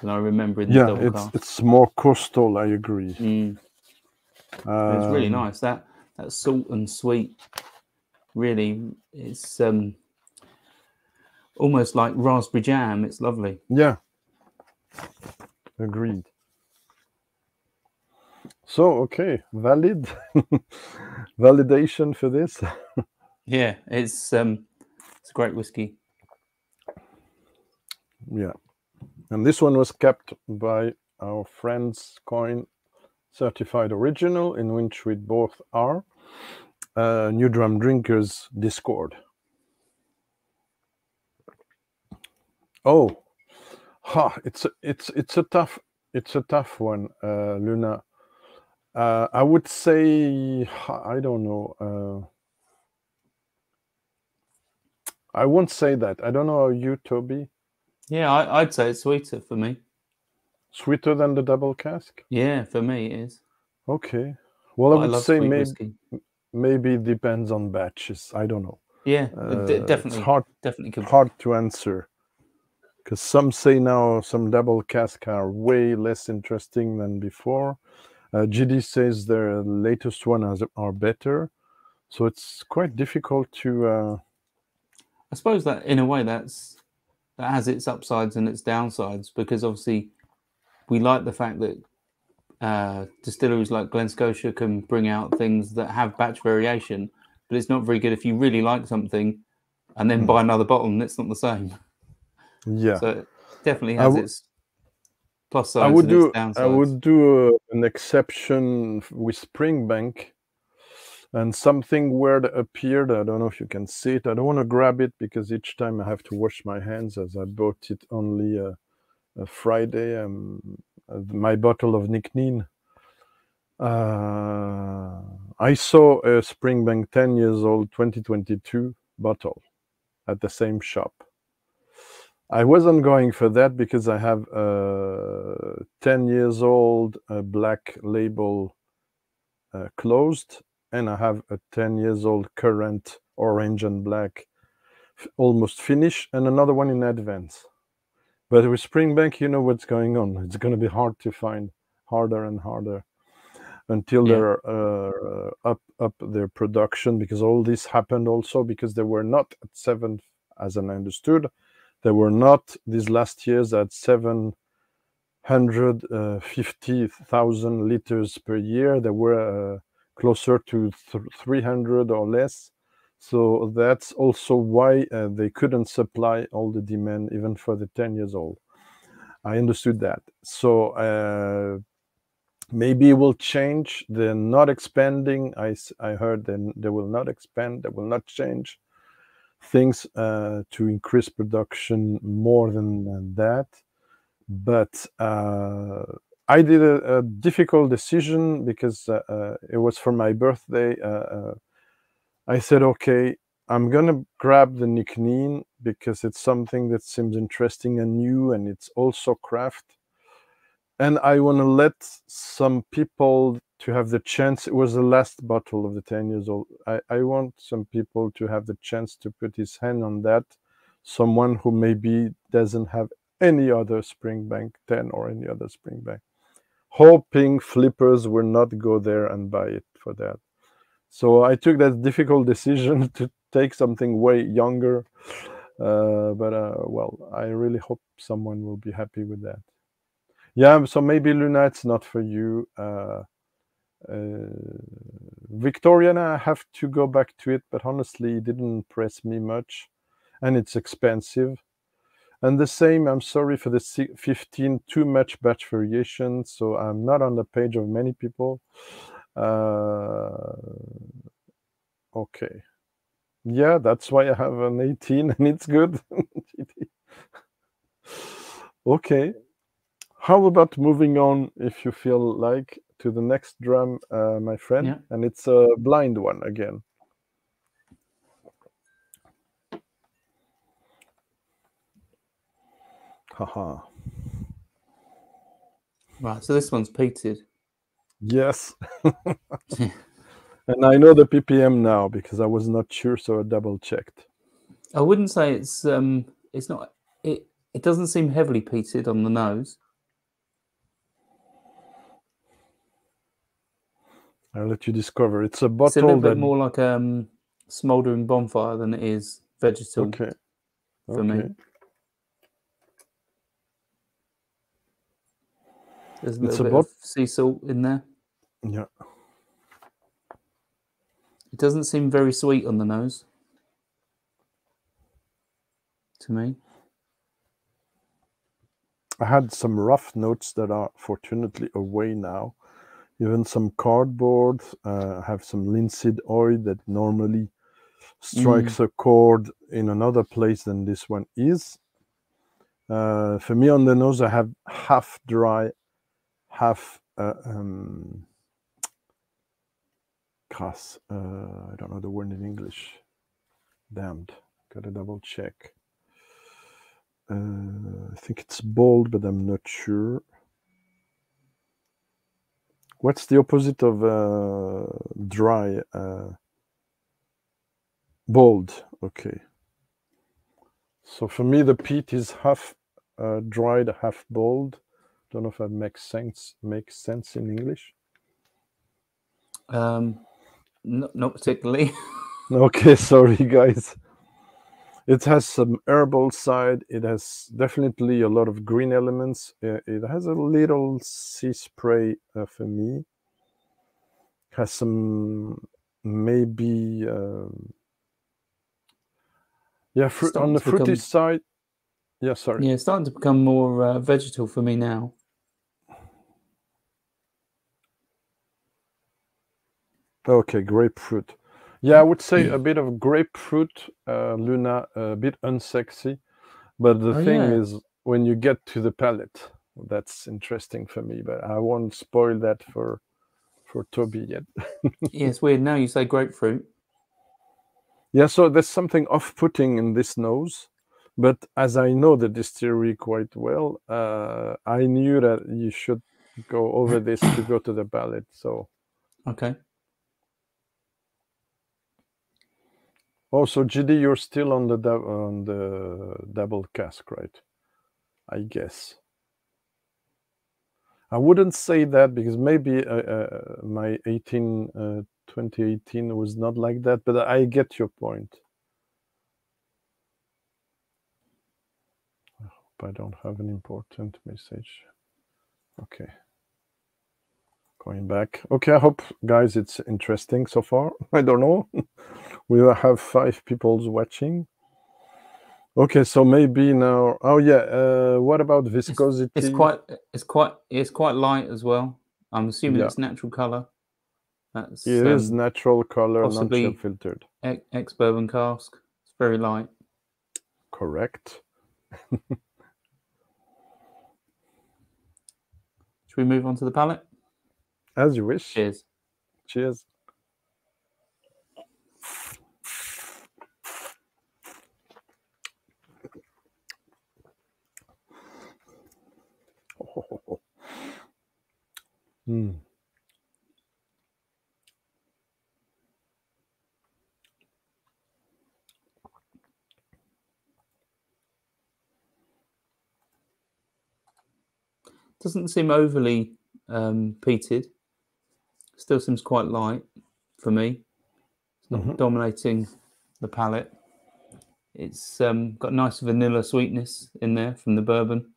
than I remember in the yeah, it's cask. it's more coastal. I agree. Mm. It's really Um, nice. That that salt and sweet, really, it's um, almost like raspberry jam. It's lovely. Yeah, agreed. So okay, valid validation for this. Yeah, it's um, it's a great whiskey. Yeah. And this one was kept by our friends Coin Certified Original, in which we both are. Uh, New Drum Drinkers Discord. Oh, ha! It's a, it's it's a tough it's a tough one, uh, Luna. Uh, I would say I don't know. Uh, I won't say that. I don't know you, Toby. Yeah, I, I'd say it's sweeter for me. Sweeter than the double cask? Yeah, for me it is. Okay. Well, But I would say maybe whiskey. maybe it depends on batches. I don't know. Yeah, Uh, definitely, hard definitely could. hard to answer because some say now some double cask are way less interesting than before. Uh, GD says their latest one has, are better, so it's quite difficult to. Uh, I suppose that in a way that's that has its upsides and its downsides because obviously we like the fact that uh, distilleries like Glen Scotia can bring out things that have batch variation, but it's not very good if you really like something and then mm. buy another bottle and it's not the same. Yeah. So it definitely has its plus sides. I would do. I would do a, an exception with Springbank, and something weird appeared. I don't know if you can see it. I don't want to grab it because each time I have to wash my hands, as I bought it only a, a Friday. Um, uh, my bottle of Nc'nean. Uh, I saw a Springbank 10 years old 2022 bottle at the same shop I wasn't going for that because I have a 10 years old uh, black label uh, closed and I have a 10 years old current orange and black almost finished and another one in advance. But with Springbank, you know what's going on. It's going to be hard to find, harder and harder until yeah. they're uh, up up their production because all this happened also because they were not at seven, as I understood they were not these last years at 750,000 liters per year. They were uh, closer to th 300 or less. So that's also why uh, they couldn't supply all the demand, even for the 10 years old. I understood that. So uh, maybe it will change. They're not expanding. I, I heard they, they will not expand. They will not change things uh, to increase production more than, than that. But uh, I did a, a, difficult decision because uh, uh it was for my birthday. Uh, uh, I said, okay, I'm gonna grab the Nc'nean because it's something that seems interesting and new, and it's also craft. And I want to let some people to have the chance it was the last bottle of the 10 years old I, I want some people to have the chance to put his hand on that someone who maybe doesn't have any other springbank 10 or any other springbank hoping flippers will not go there and buy it for that. So i took that difficult decision to take something way younger. Uh, but uh, well i really hope someone will be happy with that. Yeah so maybe luna it's not for you. Uh, uh, Victoriana, I have to go back to it, but honestly, it didn't impress me much, and it's expensive. And the same, I'm sorry for the 15, too much batch variation, so I'm not on the page of many people. Uh, okay. Yeah, that's why I have an 18 and it's good. okay. How about moving on if you feel like to the next drum, uh, my friend, yeah. and it's a blind one again. Haha. Right, so this one's peated. Yes. and I know the ppm now because I was not sure, so I double checked. I wouldn't say it's um it's not it it doesn't seem heavily peated on the nose. I'll let you discover. It's a bottle. It's a little that... more like a um, smoldering bonfire than it is vegetal. Okay. For okay. me. There's a little bit of sea salt in there. Yeah. It doesn't seem very sweet on the nose. To me. I had some rough notes that are fortunately away now even some cardboard. Uh, have some linseed oil that normally strikes mm. a chord in another place than this one is. Uh, for me on the nose, I have half dry, half uh, um. Uh, I don't know the word in English. Damned. Gotta double check. Uh, I think it's bold, but I'm not sure. What's the opposite of uh, dry? Uh, bold. Okay. So for me, the peat is half uh, dried, half boiled. Don't know if that makes sense. Makes sense in English. Um, not, not particularly. Okay, sorry guys. It has some herbal side. It has definitely a lot of green elements. Uh, it has a little sea spray uh, for me. Has some maybe um, yeah fruit on the fruity become- side. Yeah, sorry. yeah, it's starting to become more uh, vegetal for me now. Okay, grapefruit. Yeah, I would say a bit of grapefruit, uh, Luna, a bit unsexy. But the Oh, thing yeah. is, when you get to the palate, that's interesting for me. But I won't spoil that for for Toby yet. yeah, it's weird. Now you say grapefruit. Yeah, so there's something off-putting in this nose. But as I know the distillery quite well, uh, I knew that you should go over this to go to the palate. So Okay. Also, GD, you're still on the on the double cask, right? I guess. I wouldn't say that because maybe uh, uh, my 18 uh, 2018 was not like that, but I get your point. I hope I don't have an important message. Okay. Going back. Okay, I hope, guys, it's interesting so far. I don't know. we have five people's watching. Okay, so maybe now. Oh yeah. Uh, what about viscosity? It's quite. It's quite. It's quite light as well. I'm assuming Yeah. it's natural color. That's It is um, natural color, possibly- filtered. ex bourbon cask. It's very light. Correct. Should we move on to the palate? As you wish. Cheers. Cheers. Mm. Doesn't seem overly um, peated. Still seems quite light for me. It's not Mhm. dominating the palate. It's um, got nice vanilla sweetness in there from the bourbon.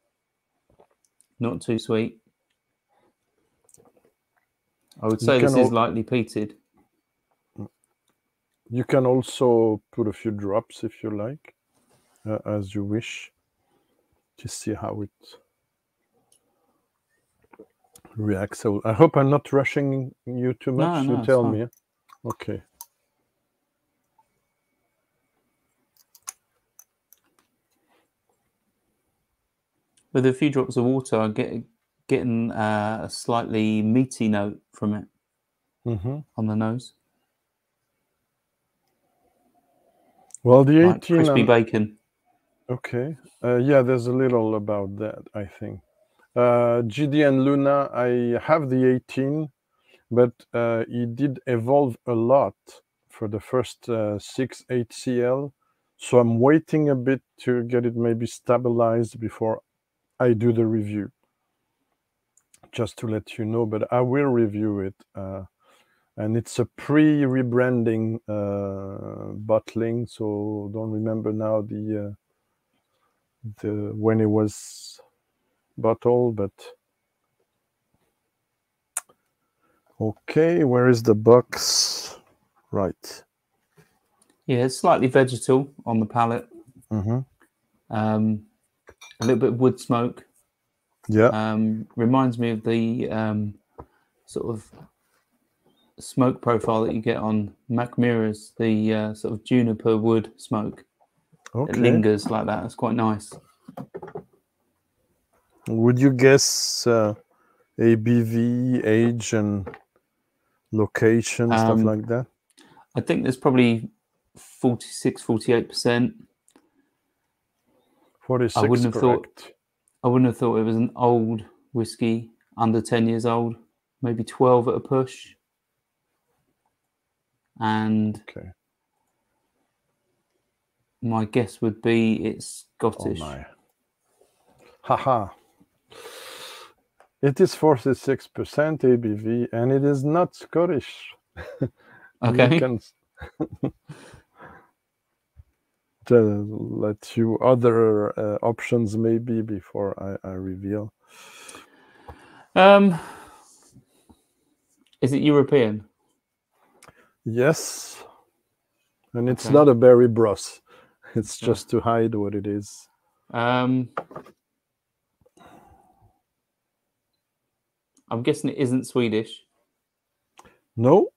Not too sweet. I would say this can is lightly peated. You can also put a few drops if you like, uh, as you wish, to see how it reacts. So I hope I'm not rushing you too much. no, you tell me. Okay. With a few drops of water, I get getting uh, a slightly meaty note from it hmm on the nose, Well, the like 18. crispy I'm- bacon. Okay. Uh, yeah, there's a little about that, I think. Uh, GD and Luna, I have the 18, but uh, it did evolve a lot for the first uh, 6, 8 CL. So I'm waiting a bit to get it maybe stabilized before I do the review. Just to let you know, but I will review it. Uh, and it's a pre-rebranding uh, bottling, so don't remember now the uh, the when it was bottled, but okay, where is the box? Right. Yeah, it's slightly vegetal on the palate. Mm-hmm. Um, a little bit of wood smoke. Yeah. Um, reminds me of the um, sort of smoke profile that you get on Mackmyras, the uh, sort of juniper wood smoke. It lingers like that. It's quite nice. Would you guess uh, ABV, age, and location, stuff Um, like that? I think there's probably 46, 48%. Forty-six. I wouldn't have thought- I wouldn't have thought it was an old whiskey, under 10 years old, maybe 12 at a push. And Okay. my guess would be it's Oh Scottish. my. Haha. It is 46% ABV and it is not Scottish. Okay. Can to let you other uh, options maybe before I, I reveal. Um, is it European? Yes. And it's Okay. not a berry bros. It's Yeah. just to hide what it is. Um, I'm guessing it isn't Swedish. No.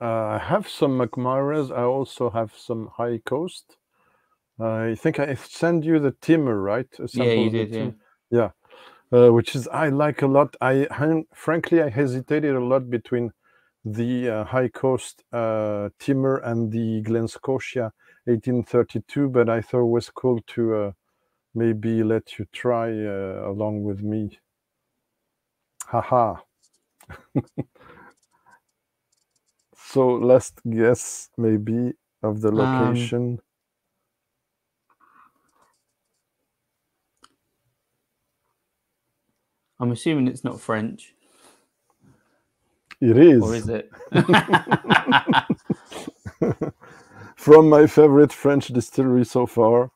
Uh, I have some Mackmyras. I also have some High Coast. I think I sent you the Timber, right? A Yeah, you did. Yeah. Yeah uh, which is i like a lot i frankly i hesitated a lot between the uh, high coast uh, timber and the glen scotia 1832 but i thought it was cool to uh, maybe let you try uh, along with me haha so last guess maybe of the Um, location I'm assuming it's not French, it is or is it? from my favorite French distillery so far,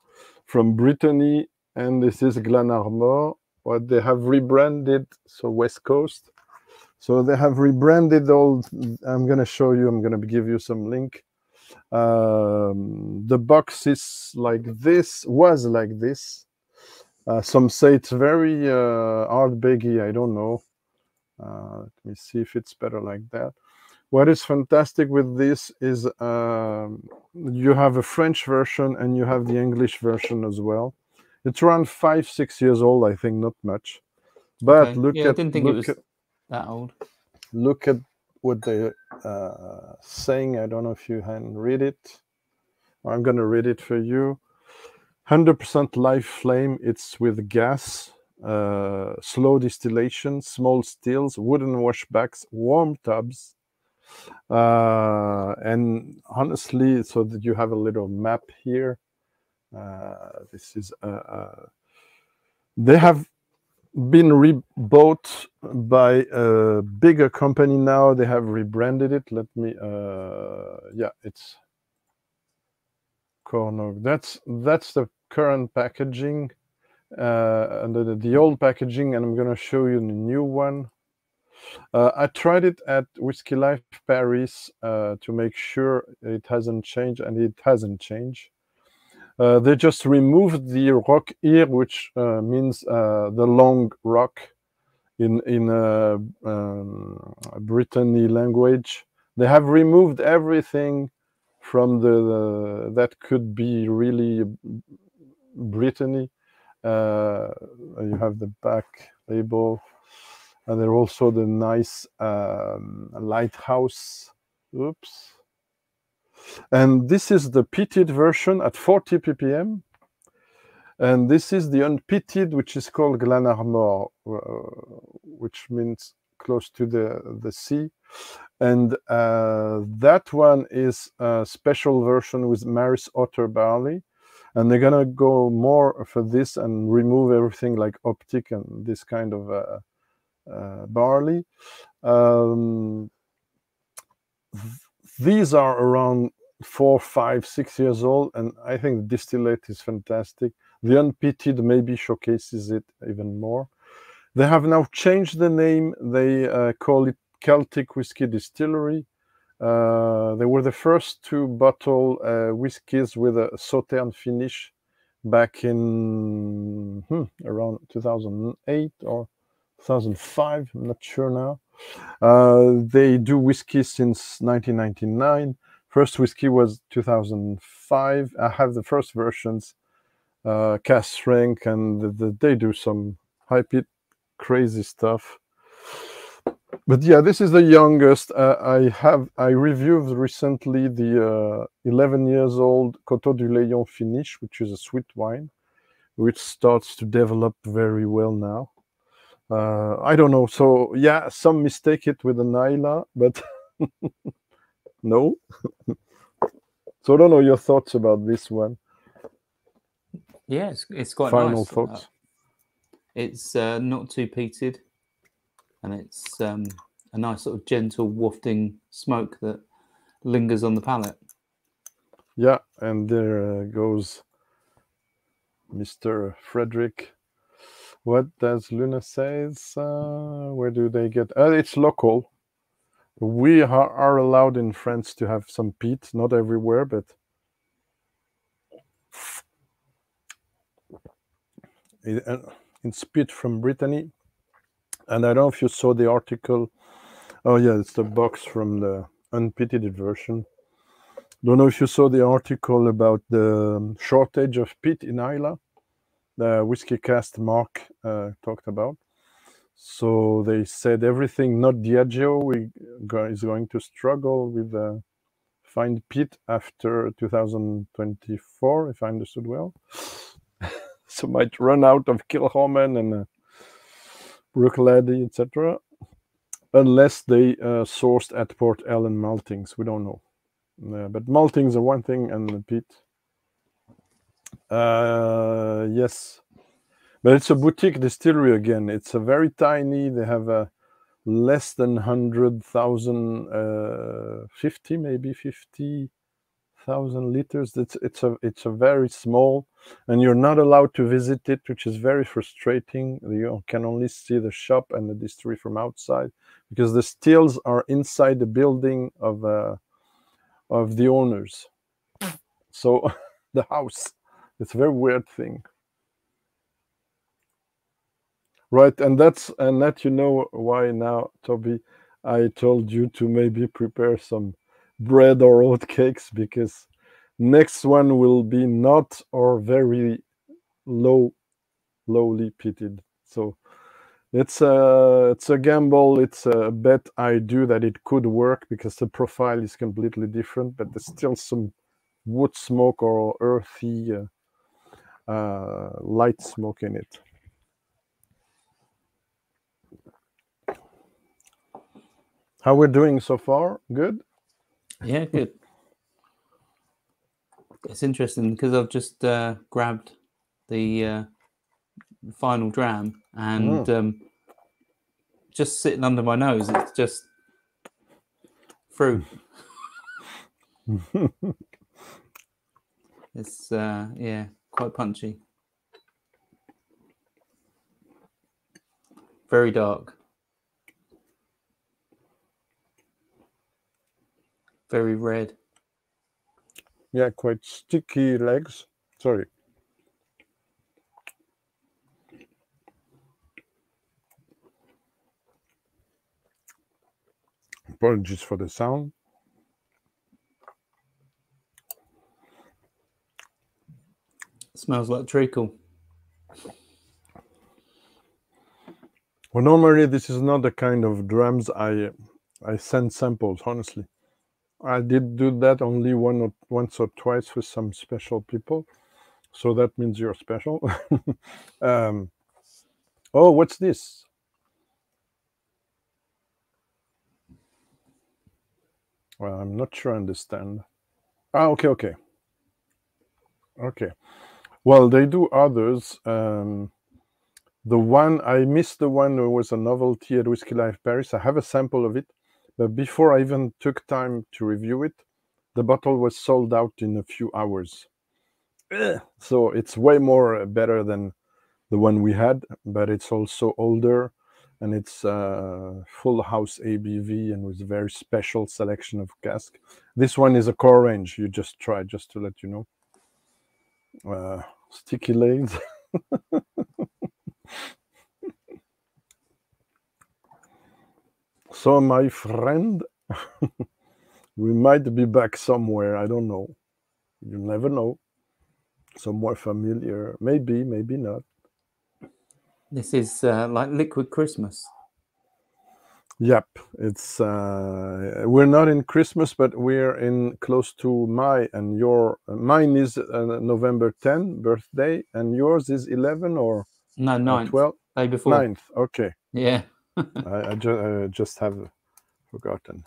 from Brittany, and this is Glann ar Mor. What they have rebranded, so West Coast. So they have rebranded all. I'm gonna show you. I'm gonna give you some link. Um, the box is like this. Was like this. Uh, some say it's very uh, hard baggy. I don't know. Uh, let me see if it's better like that. What is fantastic with this is um, you have a French version and you have the English version as well. It's around five, six years old, I think, not much. But Okay. look yeah, at I didn't think it look was at that old. look at what they're uh, saying. I don't know if you can read it. I'm going to read it for you. 100% live flame. It's with gas, uh, slow distillation, small stills, wooden washbacks, warm tubs. Uh, and honestly, so that you have a little map here. Uh, this is uh, uh, they have been rebought by a bigger company now. They have rebranded it. Let me, uh, yeah, it's Kornog. That's that's the current packaging, uh, and the, the old packaging, and I'm gonna show you the new one. Uh, I tried it at Whiskey Live Paris uh, to make sure it hasn't changed, and it hasn't changed. Uh, they just removed the rock ear, which uh, means uh, the long rock in in uh, um, Brittany language. They have removed everything from the, the that could be really Brittany. Uh, you have the back label, and there also the nice um, lighthouse. Oops. And this is the peated version at 40 ppm. And this is the unpeated, which is called Glann ar Mor, uh, which means close to the, the sea. And uh, that one is a special version with Maris Otter barley. And they're gonna go more for this and remove everything like optic and this kind of uh, uh, barley. Um, these are around four, five, six years old, and I think the distillate is fantastic. The unpitted maybe showcases it even more. They have now changed the name. They uh, call it Celtic Whiskey Distillery. Uh, they were the first to bottle uh, whiskies with a sauterne finish back in hmm, around 2008 or 2005. I'm not sure now. Uh, they do whiskey since 1999. First whiskey was 2005. I have the first versions, uh, cask strength, and the, the, they do some high pit crazy stuff. But yeah, this is the youngest. Uh, I have I reviewed recently the uh, 11 years old Coteaux du Layon finish, which is a sweet wine, which starts to develop very well now. Uh, I don't know. So yeah, some mistake it with a Islay, but no. so I don't know your thoughts about this one. Yeah, it's, it's quite Final nice. thoughts. It's uh, not too peated, and it's um, a nice sort of gentle wafting smoke that lingers on the palate. Yeah, and there uh, goes Mr. Frederick. What does Luna says? Uh, where do they get? Uh, it's local. We are, allowed in France to have some peat, not everywhere, but it, uh, it's peat from Brittany. And I don't know if you saw the article. Oh yeah, it's the box from the unpeated version. Don't know if you saw the article about the shortage of peat in Islay. The WhiskyCast Mark uh, talked about. So they said everything not Diageo we go, is going to struggle with uh, find peat after 2024, if I understood well. so might run out of Kilchoman and uh, Bruichladdich, etc. Unless they uh, sourced at Port Ellen maltings, we don't know. Uh, but maltings are one thing, and peat. Uh, yes, but it's a boutique distillery again. It's a very tiny. They have a less than hundred thousand, uh, fifty maybe fifty thousand liters. It's it's a it's a very small, and you're not allowed to visit it, which is very frustrating. You can only see the shop and the distillery from outside because the stills are inside the building of uh, of the owners. So the house, it's a very weird thing. Right, and that's and that you know why now, Toby, I told you to maybe prepare some bread or oat cakes because next one will be not or very low, lowly pitted. So it's a it's a gamble. It's a bet I do that it could work because the profile is completely different, but there's still some wood smoke or earthy uh, uh, light smoke in it. How we're doing so far? Good. Yeah, good. It's interesting because I've just uh, grabbed the uh, final dram and Mm. um, just sitting under my nose, it's just fruit. It's uh, yeah, quite punchy. Very dark. Very red. yeah, quite sticky legs. Sorry. Apologies for the sound. Smells like treacle. Well, normally this is not the kind of drums I I send samples. Honestly, I did do that only one or once or twice with some special people, so that means you're special. um, oh, what's this? Well, I'm not sure I understand. Ah, okay, okay, okay. Well, they do others. Um, the one I missed the one who was a novelty at Whiskey Live Paris. I have a sample of it, but before I even took time to review it, the bottle was sold out in a few hours. Ugh. So it's way more uh, better than the one we had, but it's also older and it's uh, full house ABV and with a very special selection of cask. This one is a core range. You just try, just to let you know. Uh, sticky legs. So, my friend, we might be back somewhere. I don't know. You never know. Somewhere familiar. Maybe, maybe not. This is uh, like liquid Christmas. Yep. It's uh, we're not in Christmas, but we're in close to my and your. Uh, mine is uh, November 10 birthday, and yours is 11 or No, uh, ninth. 12? Day before. 9th. Okay. Yeah. I, I ju- uh, just have forgotten.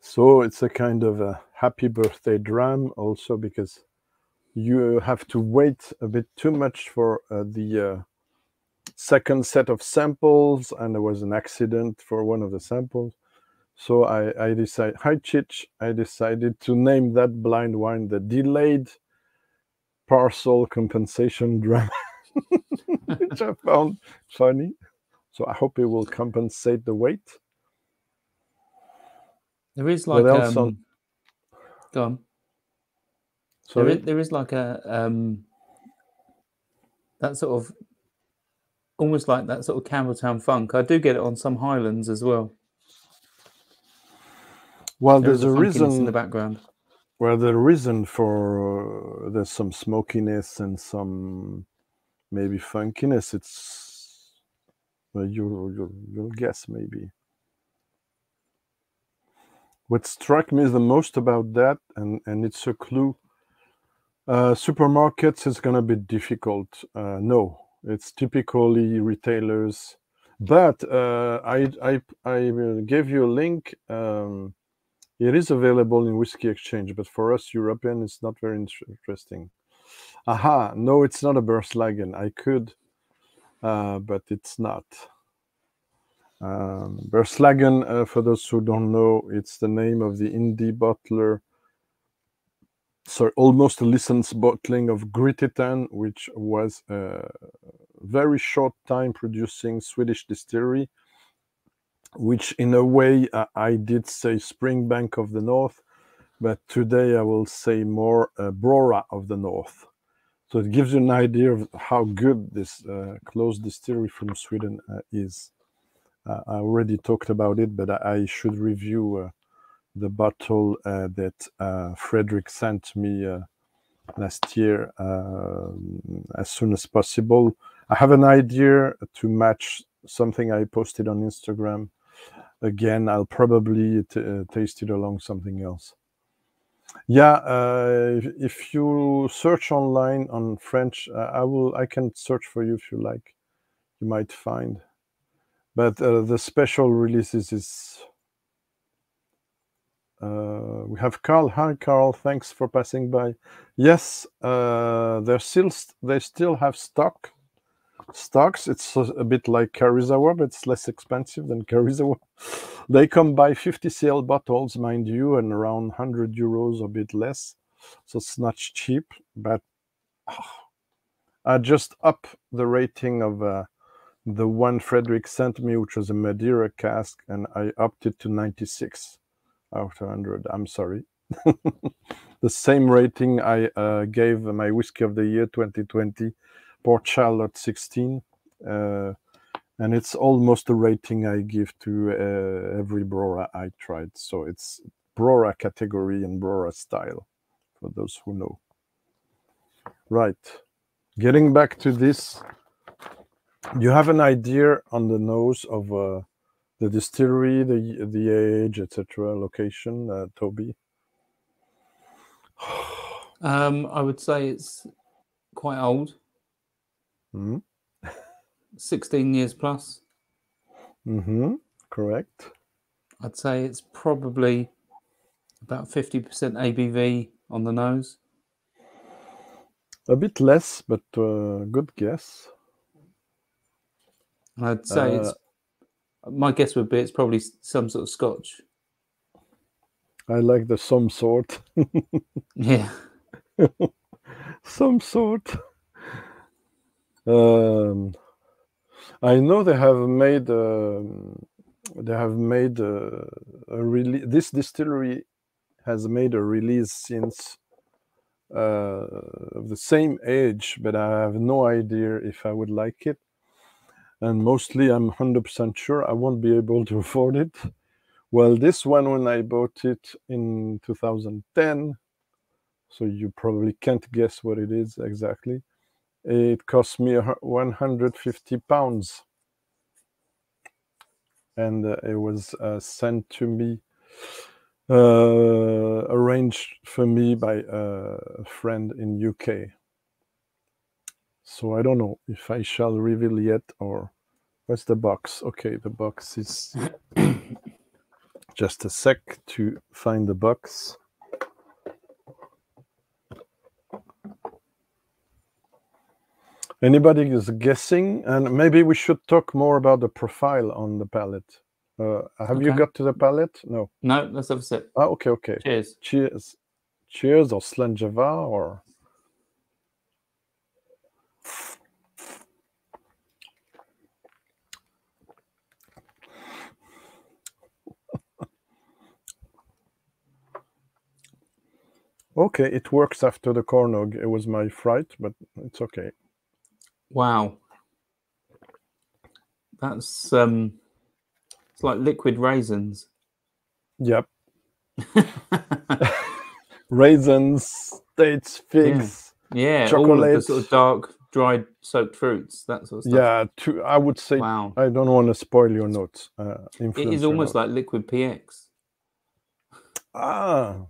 So it's a kind of a happy birthday dram, also because you have to wait a bit too much for uh, the uh, second set of samples, and there was an accident for one of the samples. So I, I decided, hi Chich, I decided to name that blind wine the delayed parcel compensation drama, which I found funny. So I hope it will compensate the weight. There is like What else um, on- go on. There Sorry. is, there is like a um, that sort of almost like that sort of Campbeltown funk. I do get it on some Highlands as well. Well, There is there's a reason in the background. Well, the reason for uh, there's some smokiness and some maybe funkiness. It's well, you you you'll guess maybe. What struck me the most about that, and and it's a clue. Uh, supermarkets is gonna be difficult. Uh, no, it's typically retailers. But uh, I I I you a link. Um, it is available in Whiskey Exchange, but for us European, it's not very interesting. Aha, no, it's not a Berslagen. I could, uh, but it's not. Um, Berslagen, uh, for those who don't know, it's the name of the indie bottler. Sorry, almost a licensed bottling of Grythyttan, which was a very short time producing Swedish distillery which in a way uh, I did say Springbank of the North, but today I will say more uh, Brora of the North. So it gives you an idea of how good this uh, closed distillery from Sweden uh, is. Uh, I already talked about it, but I, I should review uh, the bottle uh, that uh, Frederick sent me uh, last year um, as soon as possible. I have an idea to match something I posted on Instagram. Again i'll probably taste it along something else. Yeah uh, if, if you search online on french uh, i will i can search for you if you like. You might find. But uh, the special releases is uh, we have carl hi carl thanks for passing by yes uh, they're still st- they still have stock stocks. It's a, bit like Karuizawa, but it's less expensive than Karuizawa. They come by 50 cl bottles, mind you, and around 100 euros, a bit less. So it's not cheap, but I just up the rating of uh, the one Frederick sent me, which was a Madeira cask, and I upped it to 96 out of 100. I'm sorry. the same rating I uh, gave my whiskey of the year 2020 Port Charlotte 16. Uh, and it's almost the rating I give to uh, every Brora I tried. So it's Brora category and Brora style, for those who know. Right. Getting back to this, you have an idea on the nose of uh, the distillery, the the age, etc., location, uh, Toby. Um, I would say it's quite old, hmm 16 years plus. hmm Correct. I'd say it's probably about 50% ABV on the nose. A bit less, but uh, good guess. I'd say it's my guess would be it's probably some sort of scotch. I like the some sort. Yeah. some sort. Um, I know they have made um, they have made uh, a release. This distillery has made a release since uh, of the same age, but I have no idea if I would like it. And mostly, I'm hundred percent sure I won't be able to afford it. Well, this one when I bought it in 2010, so you probably can't guess what it is exactly. It cost me 150 pounds, and uh, it was uh, sent to me, uh, arranged for me by uh, a friend in UK. So I don't know if I shall reveal yet or where's the box? Okay, the box is just a sec to find the box. Anybody is guessing, and maybe we should talk more about the profile on the palette. Uh, have you got to the palette? No. No, let's have a sip. Ah, okay, okay. Cheers. Cheers. Cheers or Slàinte Mhath or Okay, it works after the Kornog. It was my fright, but it's okay. Wow. That's um it's like liquid raisins. Yep. Raisins, dates, figs. yeah, all of Chocolate. sort of dark, dried, soaked fruits, that sort of stuff. Yeah, two, I would say Wow. I don't want to spoil your notes. Uh, It is almost note. like liquid PX. ah,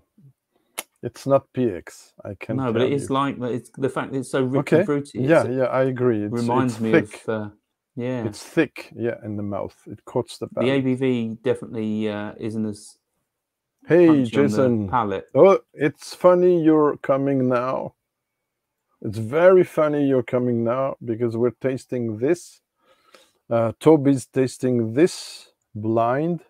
it's not PX. I can No, but it is like but it's the fact that it's so rich Okay. and fruity. Yeah, yeah, I agree. it reminds it's me thick. of uh, yeah. It's thick, yeah, in the mouth. It coats the the. ABV definitely uh, isn't as Hey, punchy on the Jason. palate. Oh, it's funny you're coming now. It's very funny you're coming now because we're tasting this. Uh, Toby's tasting this blind.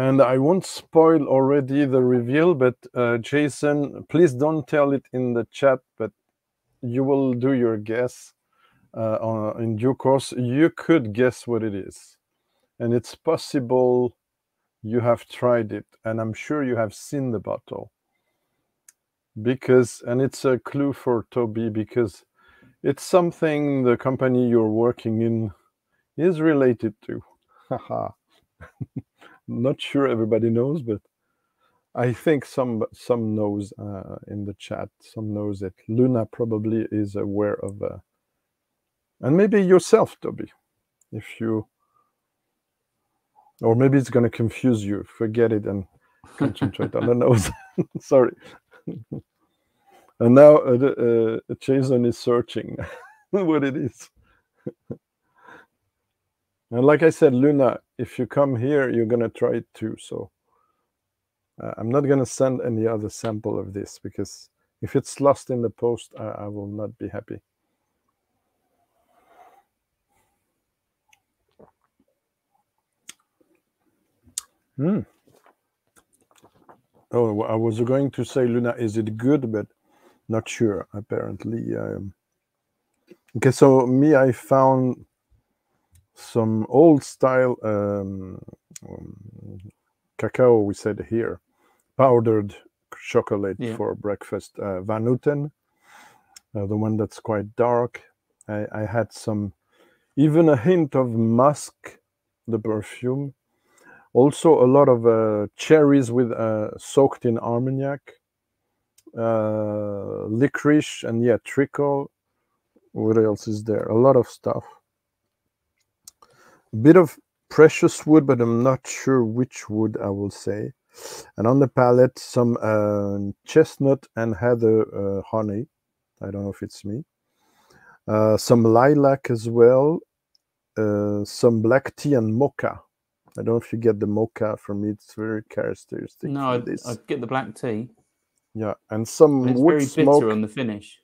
And I won't spoil already the reveal, but uh, Jason, please don't tell it in the chat, but you will do your guess uh, on, in due course. You could guess what it is. And it's possible you have tried it and i'm sure you have seen the bottle because and it's a clue for toby because it's something the company you're working in is related to haha not sure everybody knows but i think some some knows uh, in the chat. Some knows that luna probably is aware of uh, and maybe yourself toby if you or maybe it's going to confuse you. Forget it and concentrate on the nose. Sorry. And now uh, uh, jason is searching what it is and like i said luna if you come here you're going to try it too so uh, i'm not going to send any other sample of this because if it's lost in the post i, I will not be happy Hmm. Oh, I was going to say, Luna, is it good? But not sure, apparently. Um, okay, so me, I found some old style um, um, cacao, we said here, powdered chocolate Yeah. for breakfast, uh, Van Houten, uh, the one that's quite dark. I, I had some, even a hint of musk, the perfume. Also a lot of uh, cherries with uh, soaked in armagnac uh, licorice and yeah treacle what else is there? A lot of stuff bit of precious wood but i'm not sure which wood i will say and on the palette some uh, chestnut and heather uh, honey i don't know if it's me uh, some lilac as well uh, some black tea and mocha I don't know if you get the mocha from me. It's very characteristic. No, I. I get the black tea. yeah, and some and It's wood very smoke. bitter on the finish.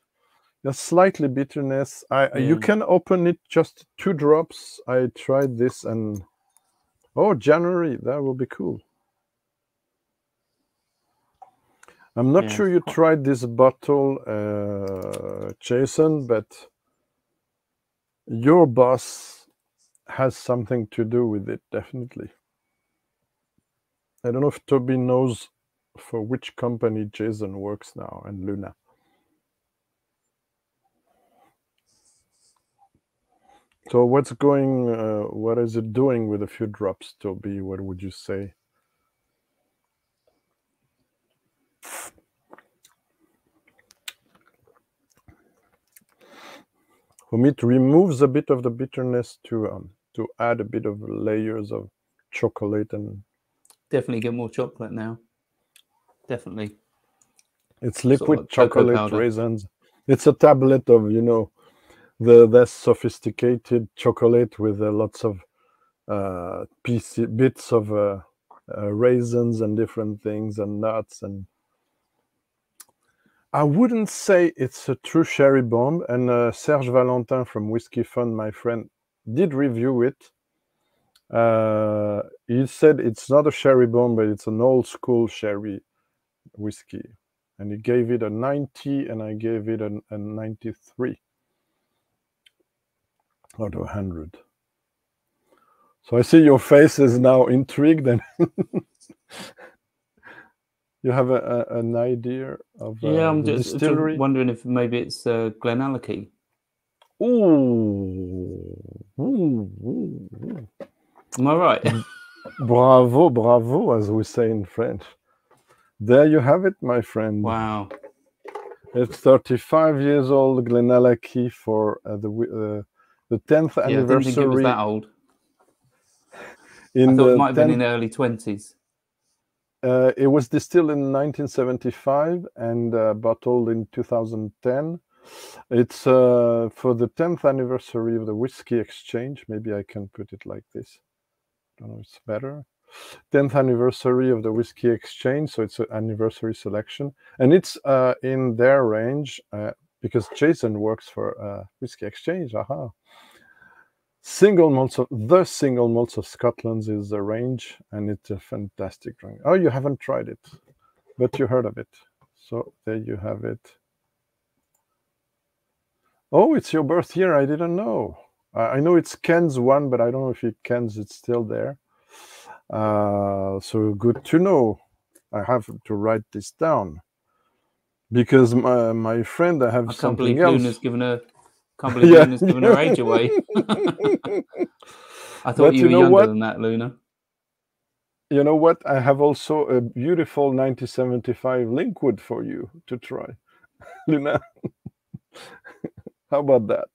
A slightly bitterness. I you can open it just two drops. I tried this and oh January that will be cool. I'm not Yeah, sure you tried this bottle, uh, Jason, but your boss has something to do with it, definitely. I don't know if Toby knows for which company Jason works now and Luna. So what's going? Uh, what is it doing with a few drops, Toby? What would you say? For me, it removes a bit of the bitterness to um, to add a bit of layers of chocolate and Definitely get more chocolate now. Definitely. It's Sort of liquid chocolate raisins. It's a tablet of you know the less sophisticated chocolate with uh, lots of uh, bits of uh, uh, raisins and different things and nuts and I wouldn't say it's a true sherry bomb. And uh, Serge Valentin from Whiskyfun, my friend, did review it. Uh, he said it's not a sherry bomb, but it's an old school sherry whiskey. And he gave it a 90, and I gave it a, a 93 out of 100. So I see your face is now intrigued and you have a, a, an idea of uh, Yeah, I'm the just, just distillery. wondering if maybe it's uh, Glenallachie. Ooh. Ooh, ooh, ooh. Am I right? Bravo, bravo, as we say in French. There you have it, my friend. wow. It's 35 years old, Glenallachie for uh, the uh, the 10th Yeah, I didn't think it was anniversary that old. in I thought the it might have been in the early 20s. Uh, it was distilled in 1975 and uh, bottled in 2010. It's uh, for the 10th anniversary of the Whiskey Exchange. Maybe I can put it like this. I don't know, it's better. 10th anniversary of the Whiskey Exchange, so it's an anniversary selection, and it's uh, in their range uh, because Jason works for uh, Whiskey Exchange. Aha. Single malts of the single malts of Scotland is the range, and it's a fantastic drink. Oh, you haven't tried it, but you heard of it. So there you have it. Oh, it's your birth year. I didn't know. I know it's Ken's one, but I don't know if it Ken's it's still there. Uh, so good to know. I have to write this down because my, my friend, I have I can't believe something else. Luna's given her. Can't believe Yeah. Luna's given her age away. I thought But you you were know younger what? than that, Luna. you know what? I have also a beautiful 1975 Linkwood for you to try, Luna. How about that?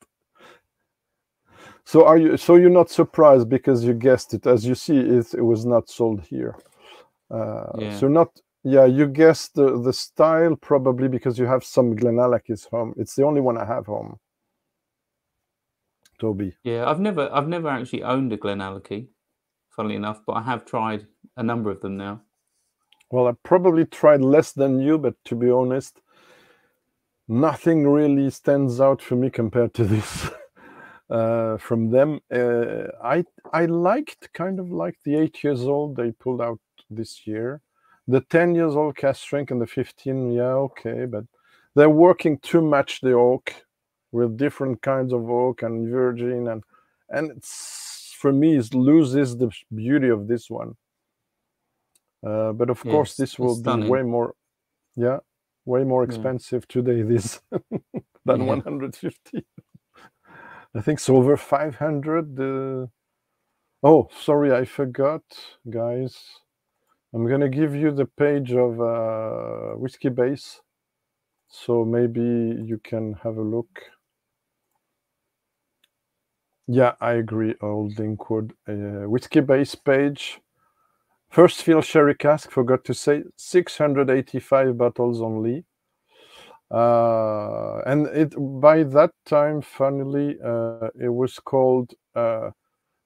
So are you? So you're not surprised because you guessed it. As you see, it, it was not sold here. Uh, Yeah. So not. Yeah, you guessed the the style probably because you have some Glenallachie's home. It's the only one I have home. Toby. Yeah, I've never, I've never actually owned a Glenallachie, funnily enough, but I have tried a number of them now. Well, I probably tried less than you, but to be honest, nothing really stands out for me compared to this uh, from them. Uh, I I liked kind of like the eight years old they pulled out this year, the ten years old cask strength and the fifteen. Yeah, okay, but they're working too much the oak with different kinds of oak and virgin and and it's for me it loses the beauty of this one. Uh, but of course, this will be way more, yeah, way more Yeah. expensive today. This than Yeah. 150. I think it's over 500. Uh... Oh, sorry, I forgot, guys. I'm gonna give you the page of uh, Whiskybase, so maybe you can have a look. Yeah, I agree. Old Linkwood uh, Whiskybase page. First fill sherry cask, forgot to say, 685 bottles only. Uh, and it by that time, finally, uh, it was called uh,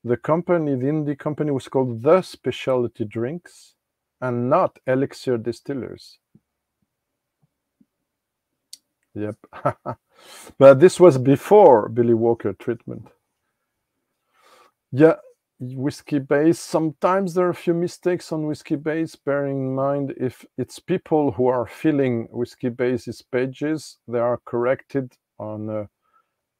the company, the indie company was called The Specialty Drinks and not Elixir Distillers. Yep. but this was before Billy Walker treatment. Yeah, Whiskybase. Sometimes there are a few mistakes on Whiskybase. Bearing in mind if it's people who are filling Whiskybase's pages, they are corrected on a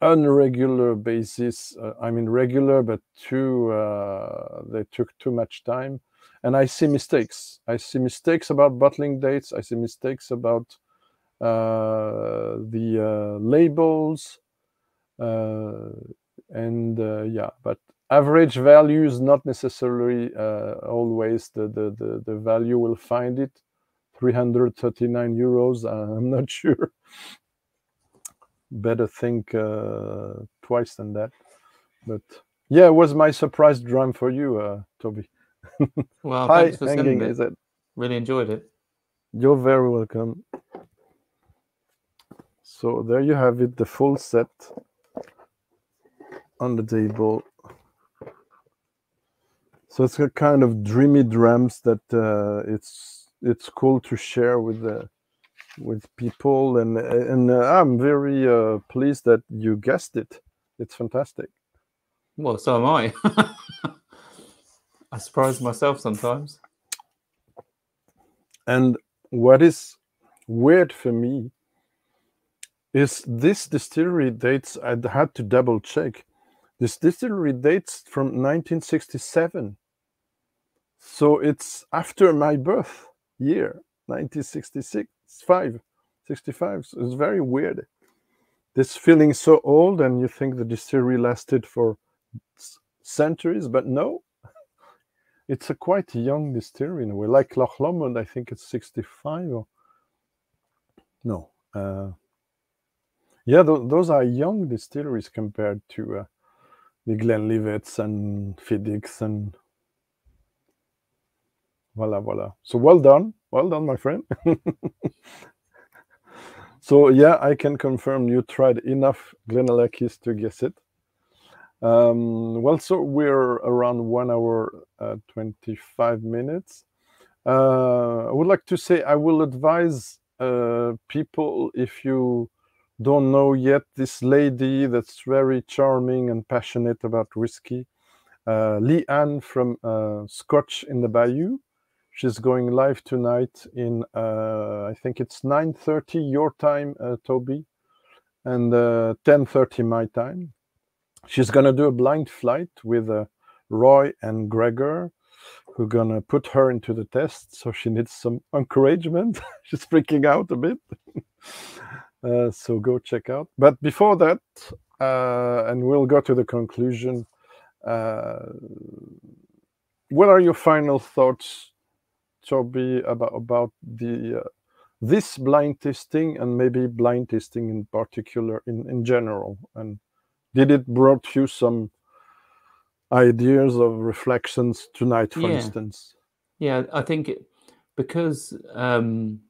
unregular basis. Uh, I mean regular, but too uh, they took too much time. And I see mistakes. I see mistakes about bottling dates. I see mistakes about uh, the uh, labels, uh, and uh, yeah, but average value is not necessarily uh, always the, the, the, the value will find it. 339 euros uh, i'm not sure. Better think uh, twice than that. But yeah it was my surprise drum for you uh, toby. Well, hi thanks for hanging sending it. is it? Really enjoyed it. you're very welcome. So there you have it the full set on the table so it's a kind of dreamy drums that uh, it's it's cool to share with the with people, and and uh, I'm very uh, pleased that you guessed it. It's fantastic. Well, so am I. I surprise myself sometimes. And what is weird for me is this distillery dates, I had to double check. This distillery dates from 1967. So it's after my birth year, 1966, 5, 65. So it's very weird. This feeling so old, and you think the distillery lasted for centuries, but no, it's a quite young distillery in a way. Like Loch Lomond, I think it's 65 or no. Uh, yeah, th- those are young distilleries compared to uh, the Glenlivets and Fiddicks and voila, voila. So well done, well done, my friend. so yeah, I can confirm you tried enough Glenallachie to guess it. Um, well, so we're around one hour uh, 25 minutes. Uh, I would like to say I will advise uh, people if you don't know yet this lady that's very charming and passionate about whiskey, uh, Leanne from uh, Scotch in the Bayou. She's going live tonight in uh, I think it's 9:30 your time, uh, Toby, and 10:30 my time she's gonna do a blind flight with uh, Roy and Gregor, who are gonna put her into the test. So she needs some encouragement. she's freaking out a bit. uh, so go check out. But before that, uh, and we'll go to the conclusion. Uh, what are your final thoughts, Toby, about about the uh, this blind testing and maybe blind testing in particular in in general and did it brought you some ideas of reflections tonight for Yeah. instance Yeah, I think it, because um,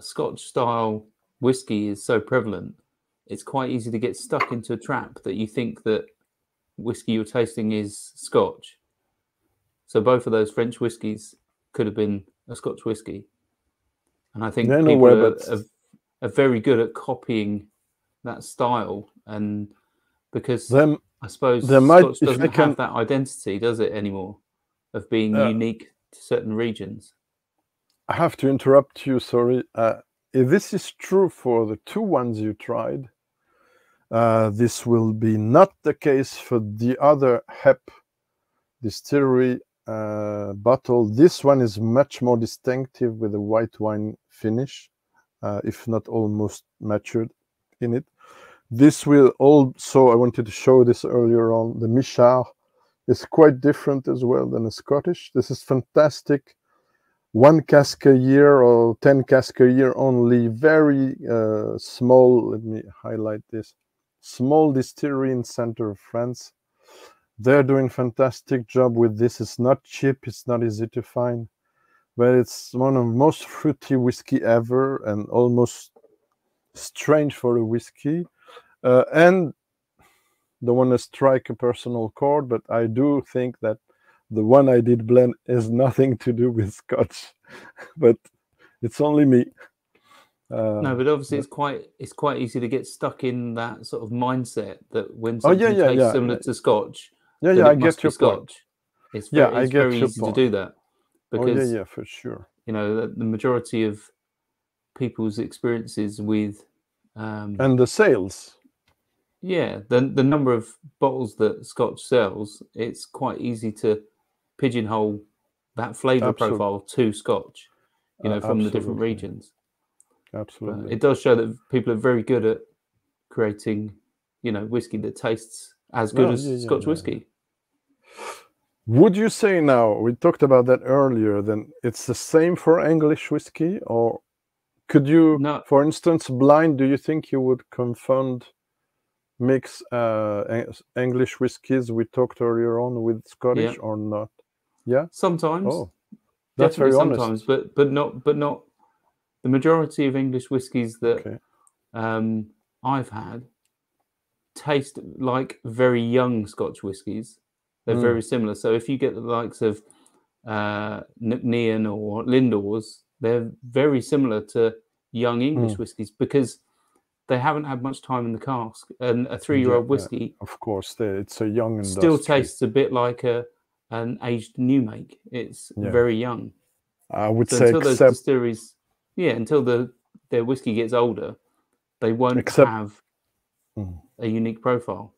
Scotch style whiskey is so prevalent, it's quite easy to get stuck into a trap that you think that whiskey you're tasting is Scotch. So both of those French whiskies could have been a Scotch whiskey, and I think no people way, are, are, are very good at copying that style, and because then I suppose there might- Scotch doesn't can- have that identity, does it anymore, of being Uh, unique to certain regions? i have to interrupt you sorry. Uh, if this is true for the two ones you tried uh, this will be not the case for the other Hepp distillery uh, bottle this one is much more distinctive with a white wine finish uh, if not almost matured in it. This will also i wanted to show this earlier on the Michard is quite different as well than a scottish. This is fantastic. One cask a year or 10 cask a year only. Very uh, small let me highlight this small distillery in center of france they're doing fantastic job with this it's not cheap it's not easy to find but it's one of the most fruity whiskey ever and almost strange for a whiskey uh, and don't want to strike a personal chord but i do think that the one I did blend has nothing to do with Scotch, but it's only me. Uh, No, but obviously but- it's quite it's quite easy to get stuck in that sort of mindset that when Oh, yeah, something yeah, tastes yeah. similar to Scotch, yeah, yeah, I get your point. Scotch. It's Yeah, very, I it's get very your easy point. to do that Oh because yeah, yeah, for sure. you know the, the majority of people's experiences with um, And the sales, yeah the the number of bottles that Scotch sells, it's quite easy to pigeonhole that flavor profile to Scotch, you Uh, know, from the different absolutely. regions. But absolutely. it does show that people are very good at creating, you know, whiskey that tastes as good Oh, as yeah, yeah, Scotch yeah. whiskey. Would you say now we talked about that earlier? Then it's the same for English whiskey, or could you, No. for instance, blind? Do you think you would confound mix uh, English whiskies we talked earlier on with Scottish or not? Yeah. Sometimes, Oh, that's definitely very honest. sometimes, but but not but not the majority of English whiskies that Okay. um, I've had taste like very young Scotch whiskies. They're Mm. very similar. So if you get the likes of uh, Nc'nean or Lindores, they're very similar to young English Mm. whiskies because they haven't had much time in the cask. And a three-year-old yeah. whiskey Of course, it's a young industry. still tastes a bit like a an aged new make. It's Yeah. very young. I would So say, until those distilleries, yeah, until the their whiskey gets older, they won't Except- have Mm. a unique profile.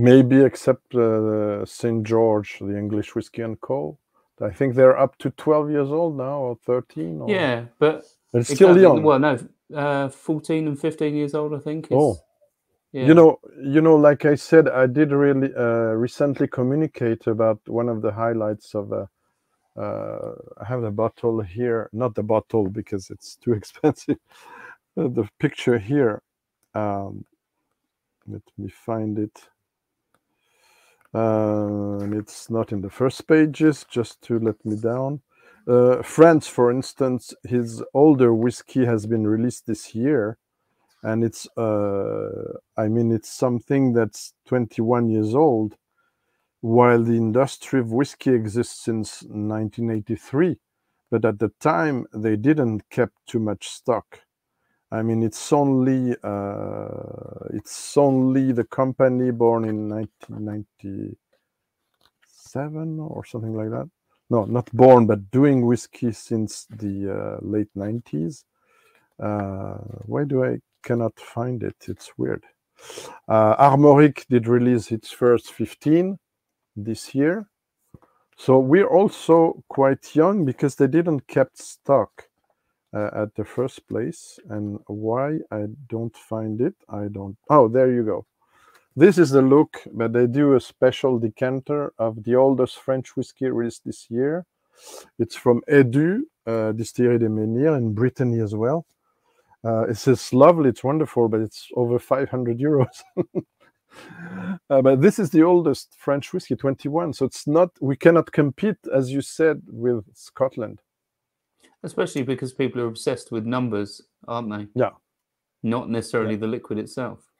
Maybe except uh, St. George, the English whiskey and co. I think they're up to 12 years old now or 13. Or, Yeah, but They're still exactly- young. Well, no, uh, fourteen and fifteen years old, I think. Oh. yeah. You know, you know, like I said, I did really uh, recently communicate about one of the highlights of a. Uh, I have the bottle here, not the bottle because it's too expensive. Uh, the picture here. Um, let me find it. And it's not in the first pages, just to let me down. Uh, France, for instance, his older whiskey has been released this year, and it's uh, I mean it's something that's 21 years old, while the industry of whiskey exists since 1983, but at the time they didn't kept too much stock. I mean it's only uh, it's only the company born in 1997 or something like that. No, not born, but doing whiskey since the uh, late 90s. Uh, why do I cannot find it? It's weird. Uh, Armoric did release its first 15 this year. So we're also quite young because they didn't kept stock uh, at the first place. And why I don't find it, I don't. Oh, there you go. This is the look, but they do a special decanter of the oldest French whiskey released this year. It's from Eddu, uh, Distillerie des Menhirs in Brittany as well. Uh, it's just lovely, it's wonderful, but it's over 500 euros. uh, but this is the oldest French whiskey, 21. So it's not, we cannot compete, as you said, with Scotland. Especially because people are obsessed with numbers, aren't they? Yeah. Not necessarily the liquid itself.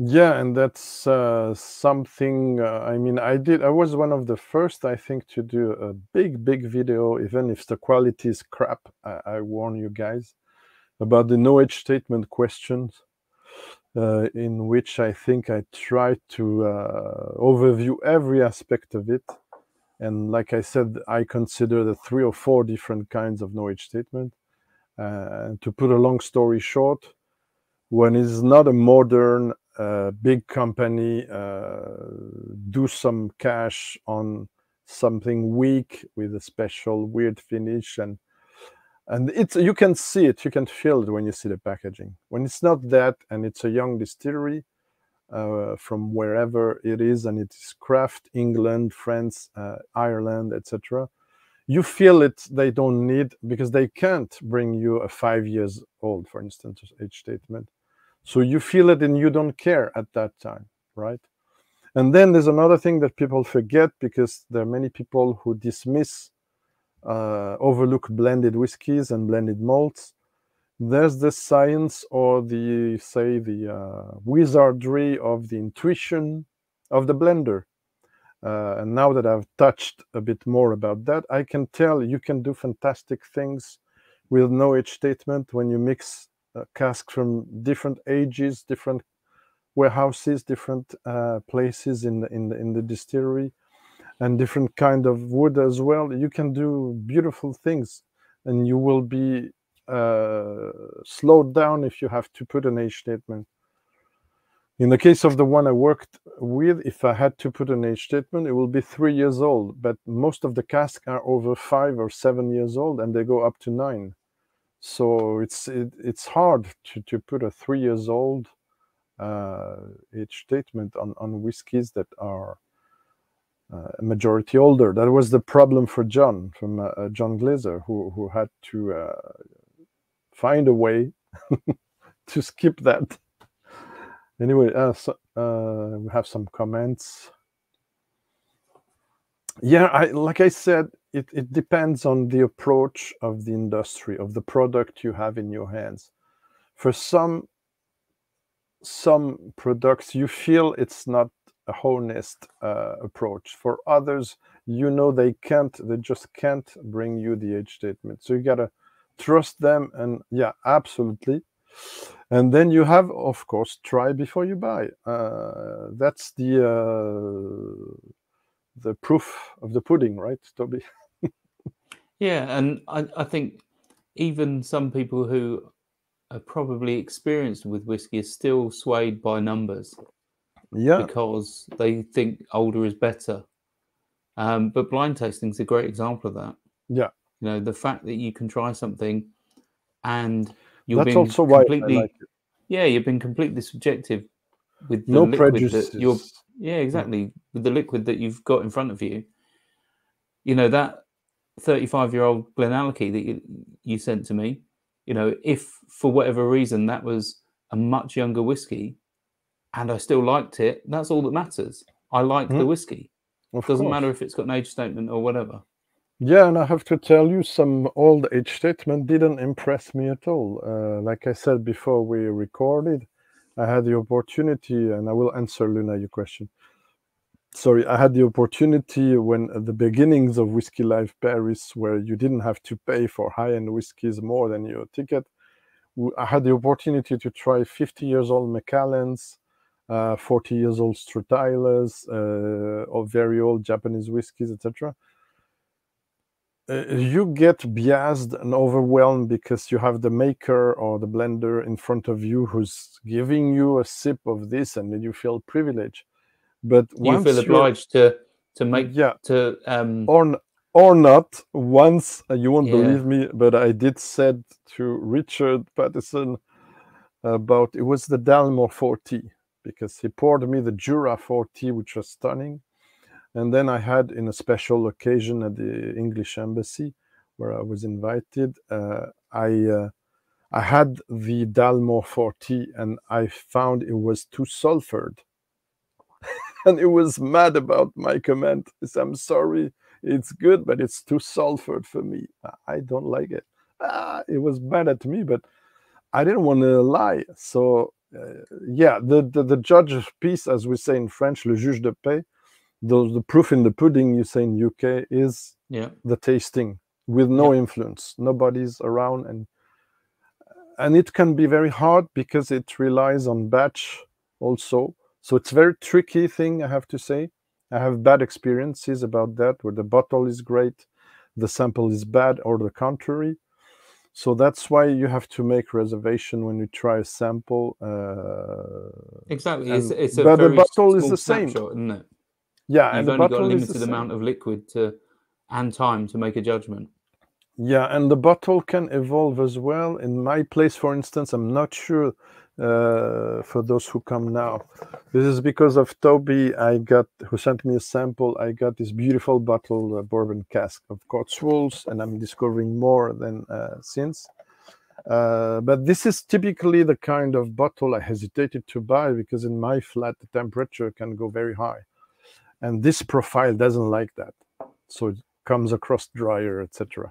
Yeah, and that's uh, something. Uh, I mean, I did. I was one of the first, I think, to do a big, big video, even if the quality is crap. I, I warn you guys about the no age statement questions, uh, in which I think I tried to uh, overview every aspect of it. And like I said, I consider the three or four different kinds of knowledge statement. Uh, to put a long story short, when it's not a modern uh, big company uh, do some cash on something weak with a special weird finish and and it's you can see it you can feel it when you see the packaging when it's not that and it's a young distillery uh, from wherever it is and it is craft england france uh, ireland etc you feel it they don't need because they can't bring you a five years old for instance age statement so you feel it and you don't care at that time, right? And then there's another thing that people forget because there are many people who dismiss, uh, overlook blended whiskies and blended malts. There's the science or the, say, the uh, wizardry of the intuition of the blender. Uh, and now that I've touched a bit more about that, I can tell you can do fantastic things with no age statement when you mix casks from different ages, different warehouses, different uh, places in the, in the in the distillery, and different kind of wood as well. You can do beautiful things, and you will be uh, slowed down if you have to put an age statement. In the case of the one I worked with, if I had to put an age statement, it will be three years old. But most of the casks are over five or seven years old, and they go up to nine so it's it, it's hard to, to put a three years old uh, age statement on, on whiskies that are uh, a majority older. That was the problem for John from uh, John Glaser, who who had to uh, find a way to skip that. Anyway, uh, so, uh, we have some comments. Yeah, I like I said, it, it depends on the approach of the industry of the product you have in your hands for some some products you feel it's not a honest uh, approach for others you know they can't they just can't bring you the age statement so you gotta trust them, and yeah, absolutely. And then you have, of course, try before you buy. Uh, that's the uh, the proof of the pudding, right, Toby? yeah, and I, I think even some people who are probably experienced with whiskey are still swayed by numbers. Yeah. Because they think older is better. Um, but blind tasting is a great example of that. Yeah. You know, the fact that you can try something and you're That's being also completely like it. yeah, you've been completely subjective with the No liquid prejudices. that you're yeah, exactly. With the liquid that you've got in front of you. You know, that 35 year old Glenallachie that you, you sent to me, you know, if for whatever reason that was a much younger whiskey and I still liked it, that's all that matters. I like the Hmm. whiskey. Of Doesn't course. matter if it's got an age statement or whatever. Yeah, and I have to tell you, some old age statement didn't impress me at all. Uh, like I said before we recorded, I had the opportunity, and I will answer Luna your question. Sorry, I had the opportunity when at the beginnings of Whiskey Live Paris, where you didn't have to pay for high-end whiskies more than your ticket. I had the opportunity to try 50 years old Macallans, uh, 40 years old Strathislas, uh, or very old Japanese whiskies, etc uh, you get biased and overwhelmed because you have the maker or the blender in front of you who's giving you a sip of this and then you feel privileged. But You feel obliged to to make yeah. to um or or not once uh, you won't Yeah. believe me but i did said to richard paterson about it was the dalmore 40 because he poured me the jura 40 which was stunning and then i had in a special occasion at the english embassy where i was invited uh, i uh, i had the dalmore 40 and i found it was too sulfured. And he was mad about my comment. Said, i'm sorry it's good but it's too sulfured for me. I don't like it. Ah, it was mad at me but i didn't want to lie. So uh, yeah the, the the judge of peace as we say in french le juge de paix the, the proof in the pudding you say in uk is yeah. the tasting with no influence nobody's around and and it can be very hard because it relies on batch also so it's very tricky thing i have to say i have bad experiences about that where the bottle is great the sample is bad or the contrary so that's why you have to make reservation when you try a sample uh, Exactly. It's, it's a but the bottle is the same. snapshot, isn't it? Yeah You've and the only got a limited amount of liquid to and time to make a judgment. Yeah, and the bottle can evolve as well. In my place, for instance, I'm not sure uh, for those who come now. This is because of Toby. I got who sent me a sample. I got this beautiful bottle, uh, bourbon cask of Cotswolds, and I'm discovering more than uh, since. Uh, but this is typically the kind of bottle I hesitated to buy because in my flat the temperature can go very high, and this profile doesn't like that, so it comes across drier, etc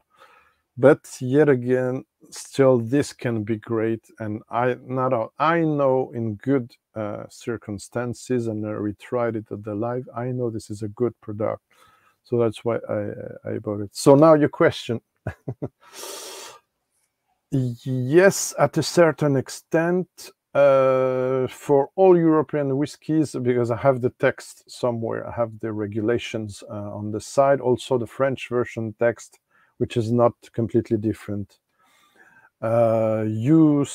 but yet again still this can be great. And i not a- i know in good uh, circumstances and we tried it at the live i know this is a good product. So that's why i i bought it. So now your question. Yes at a certain extent uh, for all european whiskies because i have the text somewhere i have the regulations uh, on the side also the french version text which is not completely different. Uh, you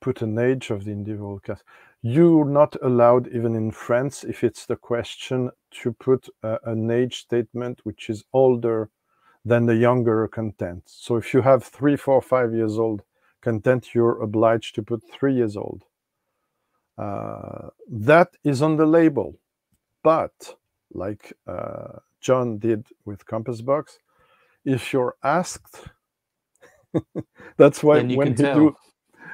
put an age of the individual cask. You're not allowed, even in France, if it's the question, to put uh, an age statement which is older than the younger content. So if you have three, four, five years old content, you're obliged to put three years old. Uh, that is on the label, but like uh, John did with Compass Box, if you're asked, that's why when he tell. do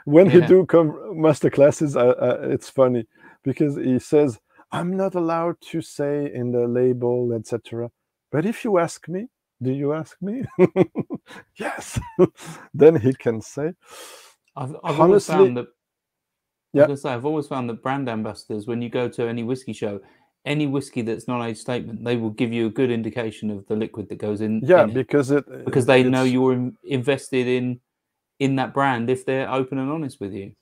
when he do com- master classes, uh, uh, it's funny because he says I'm not allowed to say in the label, etc. But if you ask me, do you ask me? yes, then he can say. I've, I've always Honestly- found that. Yeah. I say, I've always found that brand ambassadors, when you go to any whiskey show, any whiskey that's non-age statement, they will give you a good indication of the liquid that goes in. Yeah, in it, because it because they know you're in- invested in in that brand if they're open and honest with you.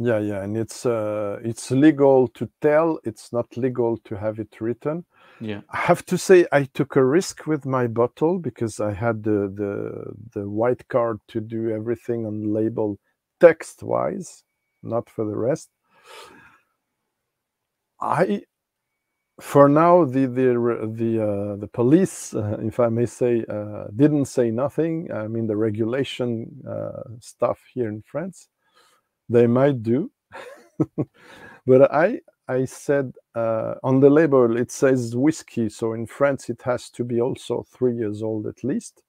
Yeah, yeah, and it's uh, it's legal to tell. It's not legal to have it written. Yeah. I have to say I took a risk with my bottle because I had the the the white card to do everything on label text wise, not for the rest. I for now the the the uh, the police, uh, if I may say, uh, didn't say nothing. I mean the regulation uh, stuff here in France, they might do, but I I said uh, on the label it says whiskey, so in France it has to be also three years old at least.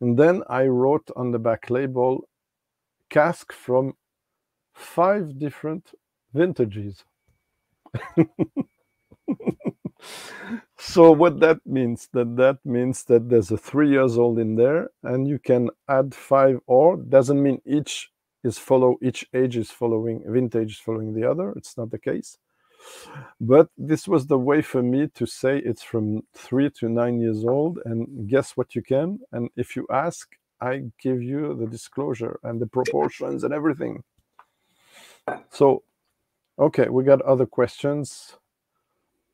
And then I wrote on the back label, cask from five different vintages. so what that means that that means that there's a three years old in there and you can add five or doesn't mean each is follow each age is following vintage is following the other. It's not the case. But this was the way for me to say it's from three to nine years old and guess what you can? And if you ask i give you the disclosure and the proportions and everything. So okay we got other questions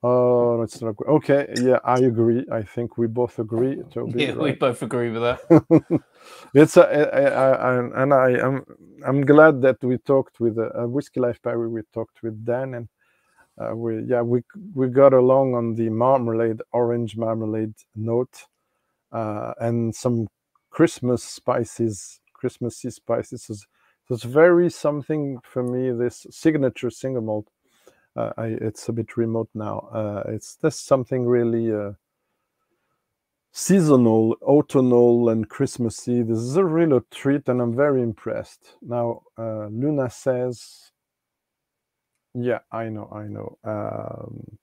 Oh, it's not okay. Yeah, I agree. I think we both agree. Toby, Yeah, we both agree with that. it's a, I, I, I, and I am I'm glad that we talked with uh, Whiskey Live Paris. We talked with Dan, and uh, we yeah we we got along on the marmalade, orange marmalade note, uh, and some Christmas spices, Christmassy spices. So it's very something for me. This signature single malt. Uh, I, it's a bit remote now. Uh, it's just something really uh, seasonal, autumnal, and Christmassy. This is a real treat, and I'm very impressed. Now, uh, Luna says, "Yeah, I know, I know." Um,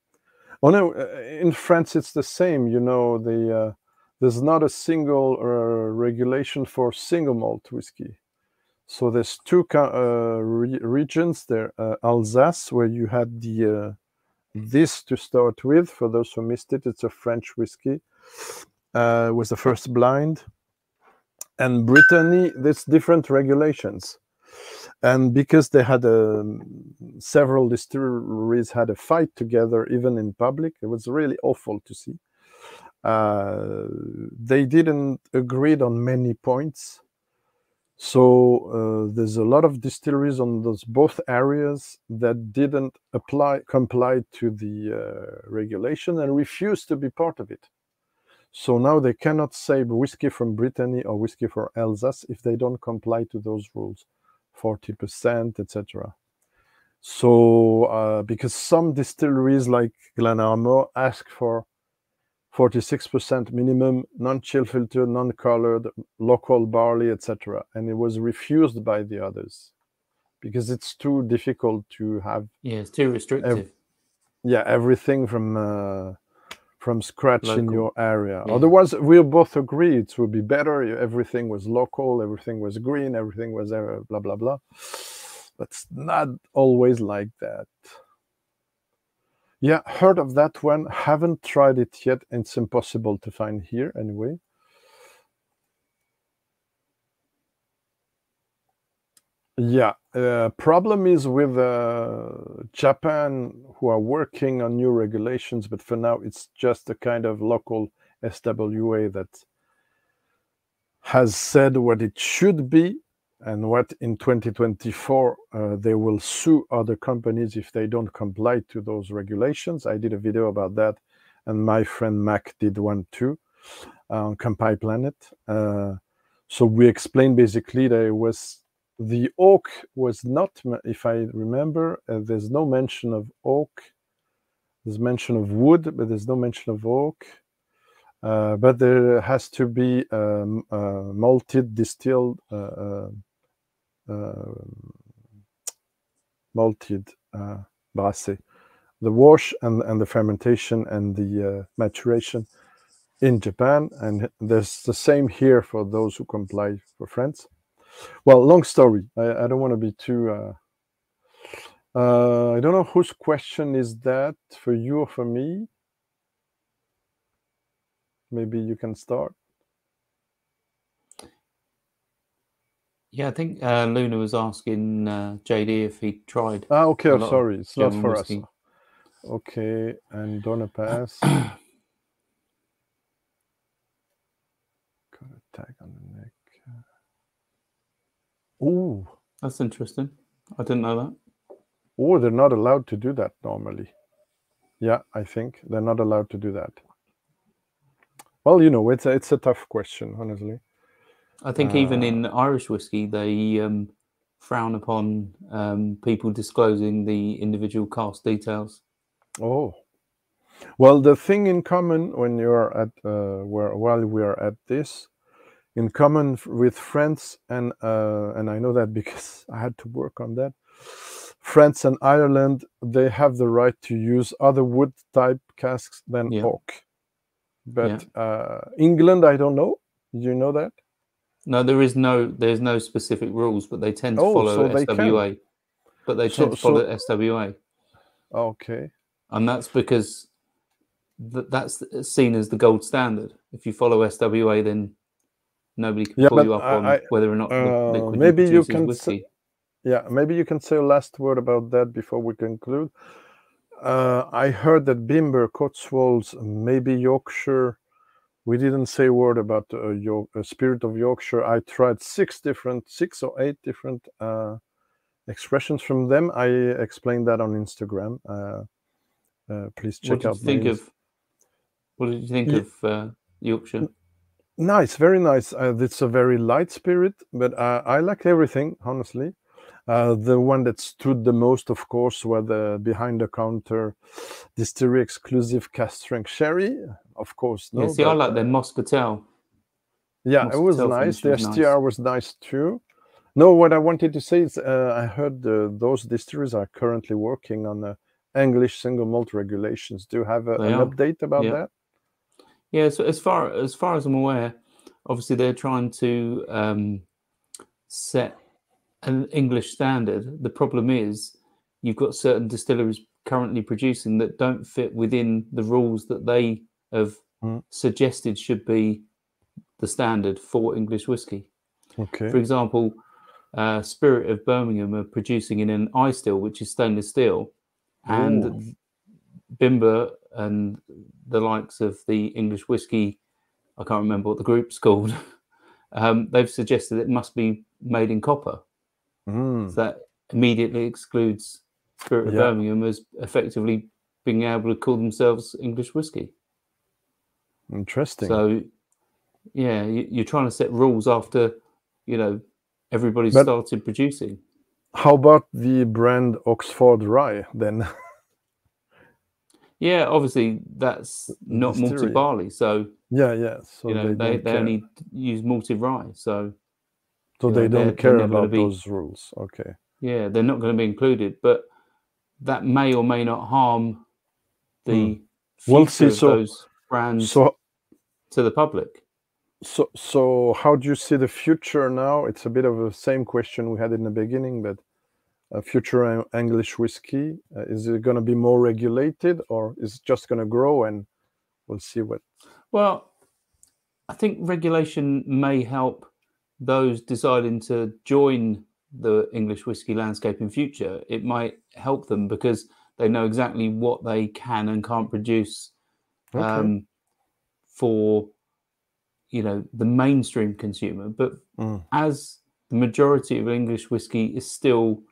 oh no, uh, in France it's the same. You know, the uh, there's not a single regulation for single malt whiskey. So there's two uh, re- regions there: uh, Alsace, where you had the uh, this to start with. For those who missed it, it's a French whiskey. Uh, was the first blind, and Brittany. There's different regulations, and because they had um several distilleries had a fight together, even in public, it was really awful to see. Uh, they didn't agree on many points. So uh, there's a lot of distilleries on those both areas that didn't apply comply to the uh, regulation and refused to be part of it. So now they cannot save whiskey from Brittany or whiskey for Alsace if they don't comply to those rules, forty percent, etc. So uh, because some distilleries like Glann ar Mor ask for 46% minimum, non-chill filter, non-colored, local barley, etc. And it was refused by the others because it's too difficult to have Yeah, it's too restrictive. yeah everything from uh, from scratch in your area. Yeah. Otherwise, we'll both agree it would be better. if Everything was local, everything was green, everything was uh, blah blah blah. But it's not always like that. Yeah, heard of that one. Haven't tried it yet. It's impossible to find here anyway. Yeah, uh, problem is with uh, Japan who are working on new regulations, but for now it's just a kind of local SWA that has said what it should be and what in 2024 uh, they will sue other companies if they don't comply to those regulations. I did a video about that, and my friend Mac did one too on Kampai Planet. Uh, so we explained basically that it was the oak was not, if I remember, uh, there's no mention of oak. There's mention of wood, but there's no mention of oak. Uh, but there has to be um, malted, distilled, uh, uh, um, malted uh, brassé. The wash and, and the fermentation and the uh, maturation in Japan, and there's the same here for those who comply for France. Well, long story. I, I don't want to be too uh, Uh, I don't know whose question is that for you or for me. Maybe you can start. Yeah, I think uh, Luna was asking uh, JD if he tried. Ah, okay. Oh, sorry, it's not for whiskey. us. Okay, and Donna Pass. Got a tag on the neck. Ooh, That's interesting. I didn't know that. oh, they're not allowed to do that normally. Yeah, I think they're not allowed to do that. Well, you know, it's a, it's a tough question, honestly. I think even Uh, in Irish whiskey, they um, frown upon um, people disclosing the individual cask details. Oh, well, the thing in common when you're at uh, where while we are at this, in common with France and uh, and I know that because I had to work on that. France and Ireland, they have the right to use other wood type casks than Yeah. oak. But uh, England, I don't know. Do you know that? No, there is no there's no specific rules, but they tend to Oh, follow so they. SWA. But they So- tend to follow so- SWA, Okay. and that's because th- that's seen as the gold standard. If you follow SWA, then nobody can Yeah, pull you up I- on I- whether or not uh, maybe you can whiskey. Yeah, maybe you can say a last word about that before we conclude. Uh, I heard that Bimber, Cotswolds, maybe Yorkshire. We didn't say a word about uh, York, uh, Spirit of Yorkshire. I tried six different, six or eight different uh, expressions from them. I explained that on Instagram. Uh, uh, please What check did out. you think of? What did you think Ye- of uh, Yorkshire? Nice, very nice. Uh, it's a very light spirit, but uh, I like everything, honestly. Uh, the one that stood the most, of course, were the behind the counter distillery exclusive cask strength sherry. Of course, no. yeah, see, I like the Moscatel. yeah, it was nice. The was STR nice. was nice too. No, what I wanted to say is uh, I heard uh, those distilleries are currently working on the English single malt regulations. Do you have a, an are. update about Yeah. that? Yeah, so as far as far as I'm aware, obviously they're trying to um, set an English standard. The problem is you've got certain distilleries currently producing that don't fit within the rules that they have Mm. suggested should be the standard for English whiskey. Okay. For example, uh, Spirit of Birmingham are producing in an eye steel, which is stainless steel, and Ooh. Bimber and the likes of the English whiskey, I can't remember what the group's called. Um, they've suggested it must be made in copper. Mm. So that immediately excludes Spirit of Yeah. Birmingham as effectively being able to call themselves English whiskey. Interesting. So, yeah, you, you're trying to set rules after, you know, everybody But- started producing. How about the brand Oxford Rye then? Yeah, obviously that's not malted barley, so yeah, yeah. So you know they, they, they only use malted rye. So so you they know, don't care about be- those rules. Okay. yeah, they're not going to be included. But that may or may not harm the Hmm. We'll see. of So- those brands So to the public. so so how do you see the future now? It's a bit of the same question we had in the beginning, but uh, future English whiskey uh, is it going to be more regulated or is it just going to grow and we'll see what? Well, I think regulation may help those deciding to join the English whiskey landscape in future. It might help them because they know exactly what they can and can't produce Okay. um, for you know the mainstream consumer. But Mm. as the majority of English whiskey is still,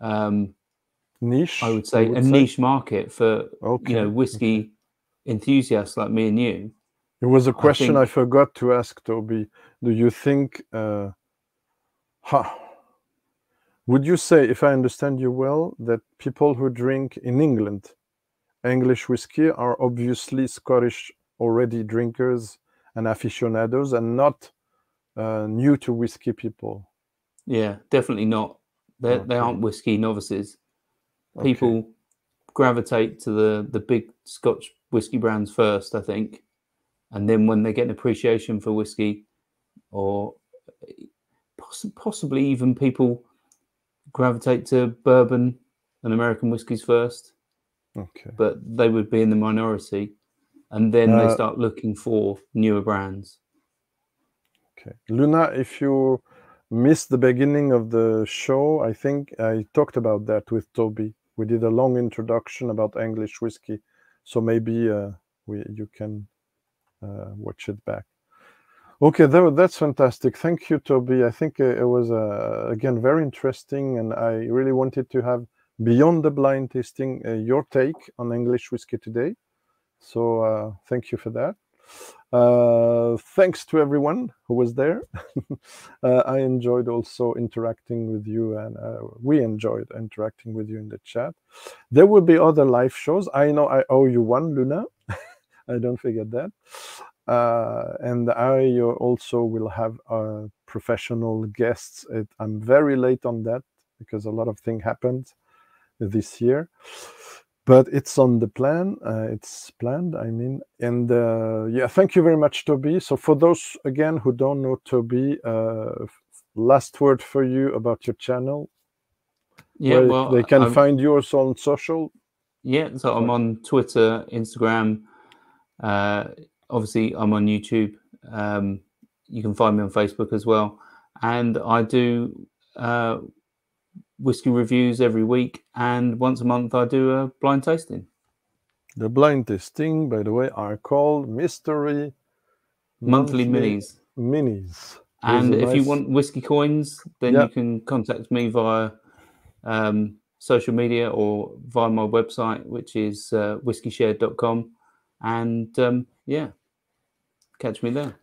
um, Niche. I would say, a niche market for Okay. you know whiskey enthusiasts like me and you. It was a question I, think- forgot to ask Toby. Do you think, uh, ha, would you say, if I understand you well, that people who drink in England English whiskey are obviously Scottish already drinkers and aficionados and not uh, new to whiskey people? Yeah, definitely not. They they Okay. aren't whiskey novices. Okay. People gravitate to the the big Scotch whiskey brands first, I think, and then when they get an appreciation for whiskey, or poss- possibly even people gravitate to bourbon and American whiskies first, Okay. but they would be in the minority, and then Uh, they start looking for newer brands. Okay. Luna, if you missed the beginning of the show, I think I talked about that with Toby. We did a long introduction about English whiskey, so maybe uh, we you can watch it back. Okay, that, that's fantastic. Thank you, Toby. I think uh, it was uh, again very interesting, and I really wanted to have beyond the blind tasting uh, your take on English whiskey today. So uh, thank you for that. Uh, thanks to everyone who was there. uh, I enjoyed also interacting with you, and uh, we enjoyed interacting with you in the chat. There will be other live shows. I know I owe you one, Luna. I don't forget that. Uh, and I also will have uh, professional guests. It, I'm very late on that because a lot of things happened this year but it's on the plan uh, it's planned i mean and uh, yeah thank you very much toby so for those again who don't know toby uh, last word for you about your channel Yeah, well, they can I'm- find you also on social Yeah, so I'm on Twitter, Instagram. Uh, obviously, I'm on YouTube. Um, you can find me on Facebook as well, and I do uh, whiskey reviews every week, and once a month I do a blind tasting. the blind tasting by the way are called mystery Monthly minis. minis And if you want whiskey coins, then Yeah. you can contact me via um, social media or via my website, which is uh, whiskyshared.com. And um, yeah, catch me there.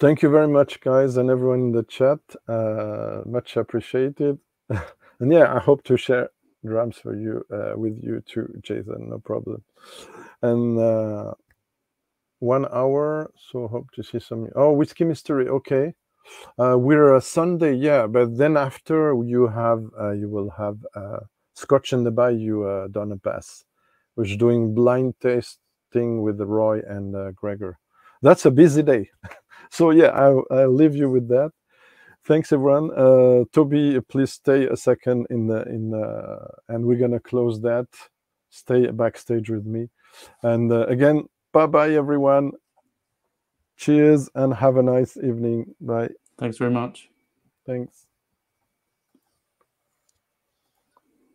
thank you very much guys and everyone in the chat. Uh, much appreciated. And yeah i hope to share drams for you uh, with you too jason. No problem. And uh, one hour so hope to see some oh whiskey mystery. Okay. Uh, we're a sunday yeah but then after you have uh, you will have uh, scotch and the bayou uh, donna pass which doing blind tasting with roy and uh, gregor. That's a busy day. So yeah I'll, I'll leave you with that. Thanks everyone. Uh toby please stay a second in the in the and we're gonna close that. Stay backstage with me. And uh, again bye bye everyone. Cheers and have a nice evening. Bye. Thanks very much. thanks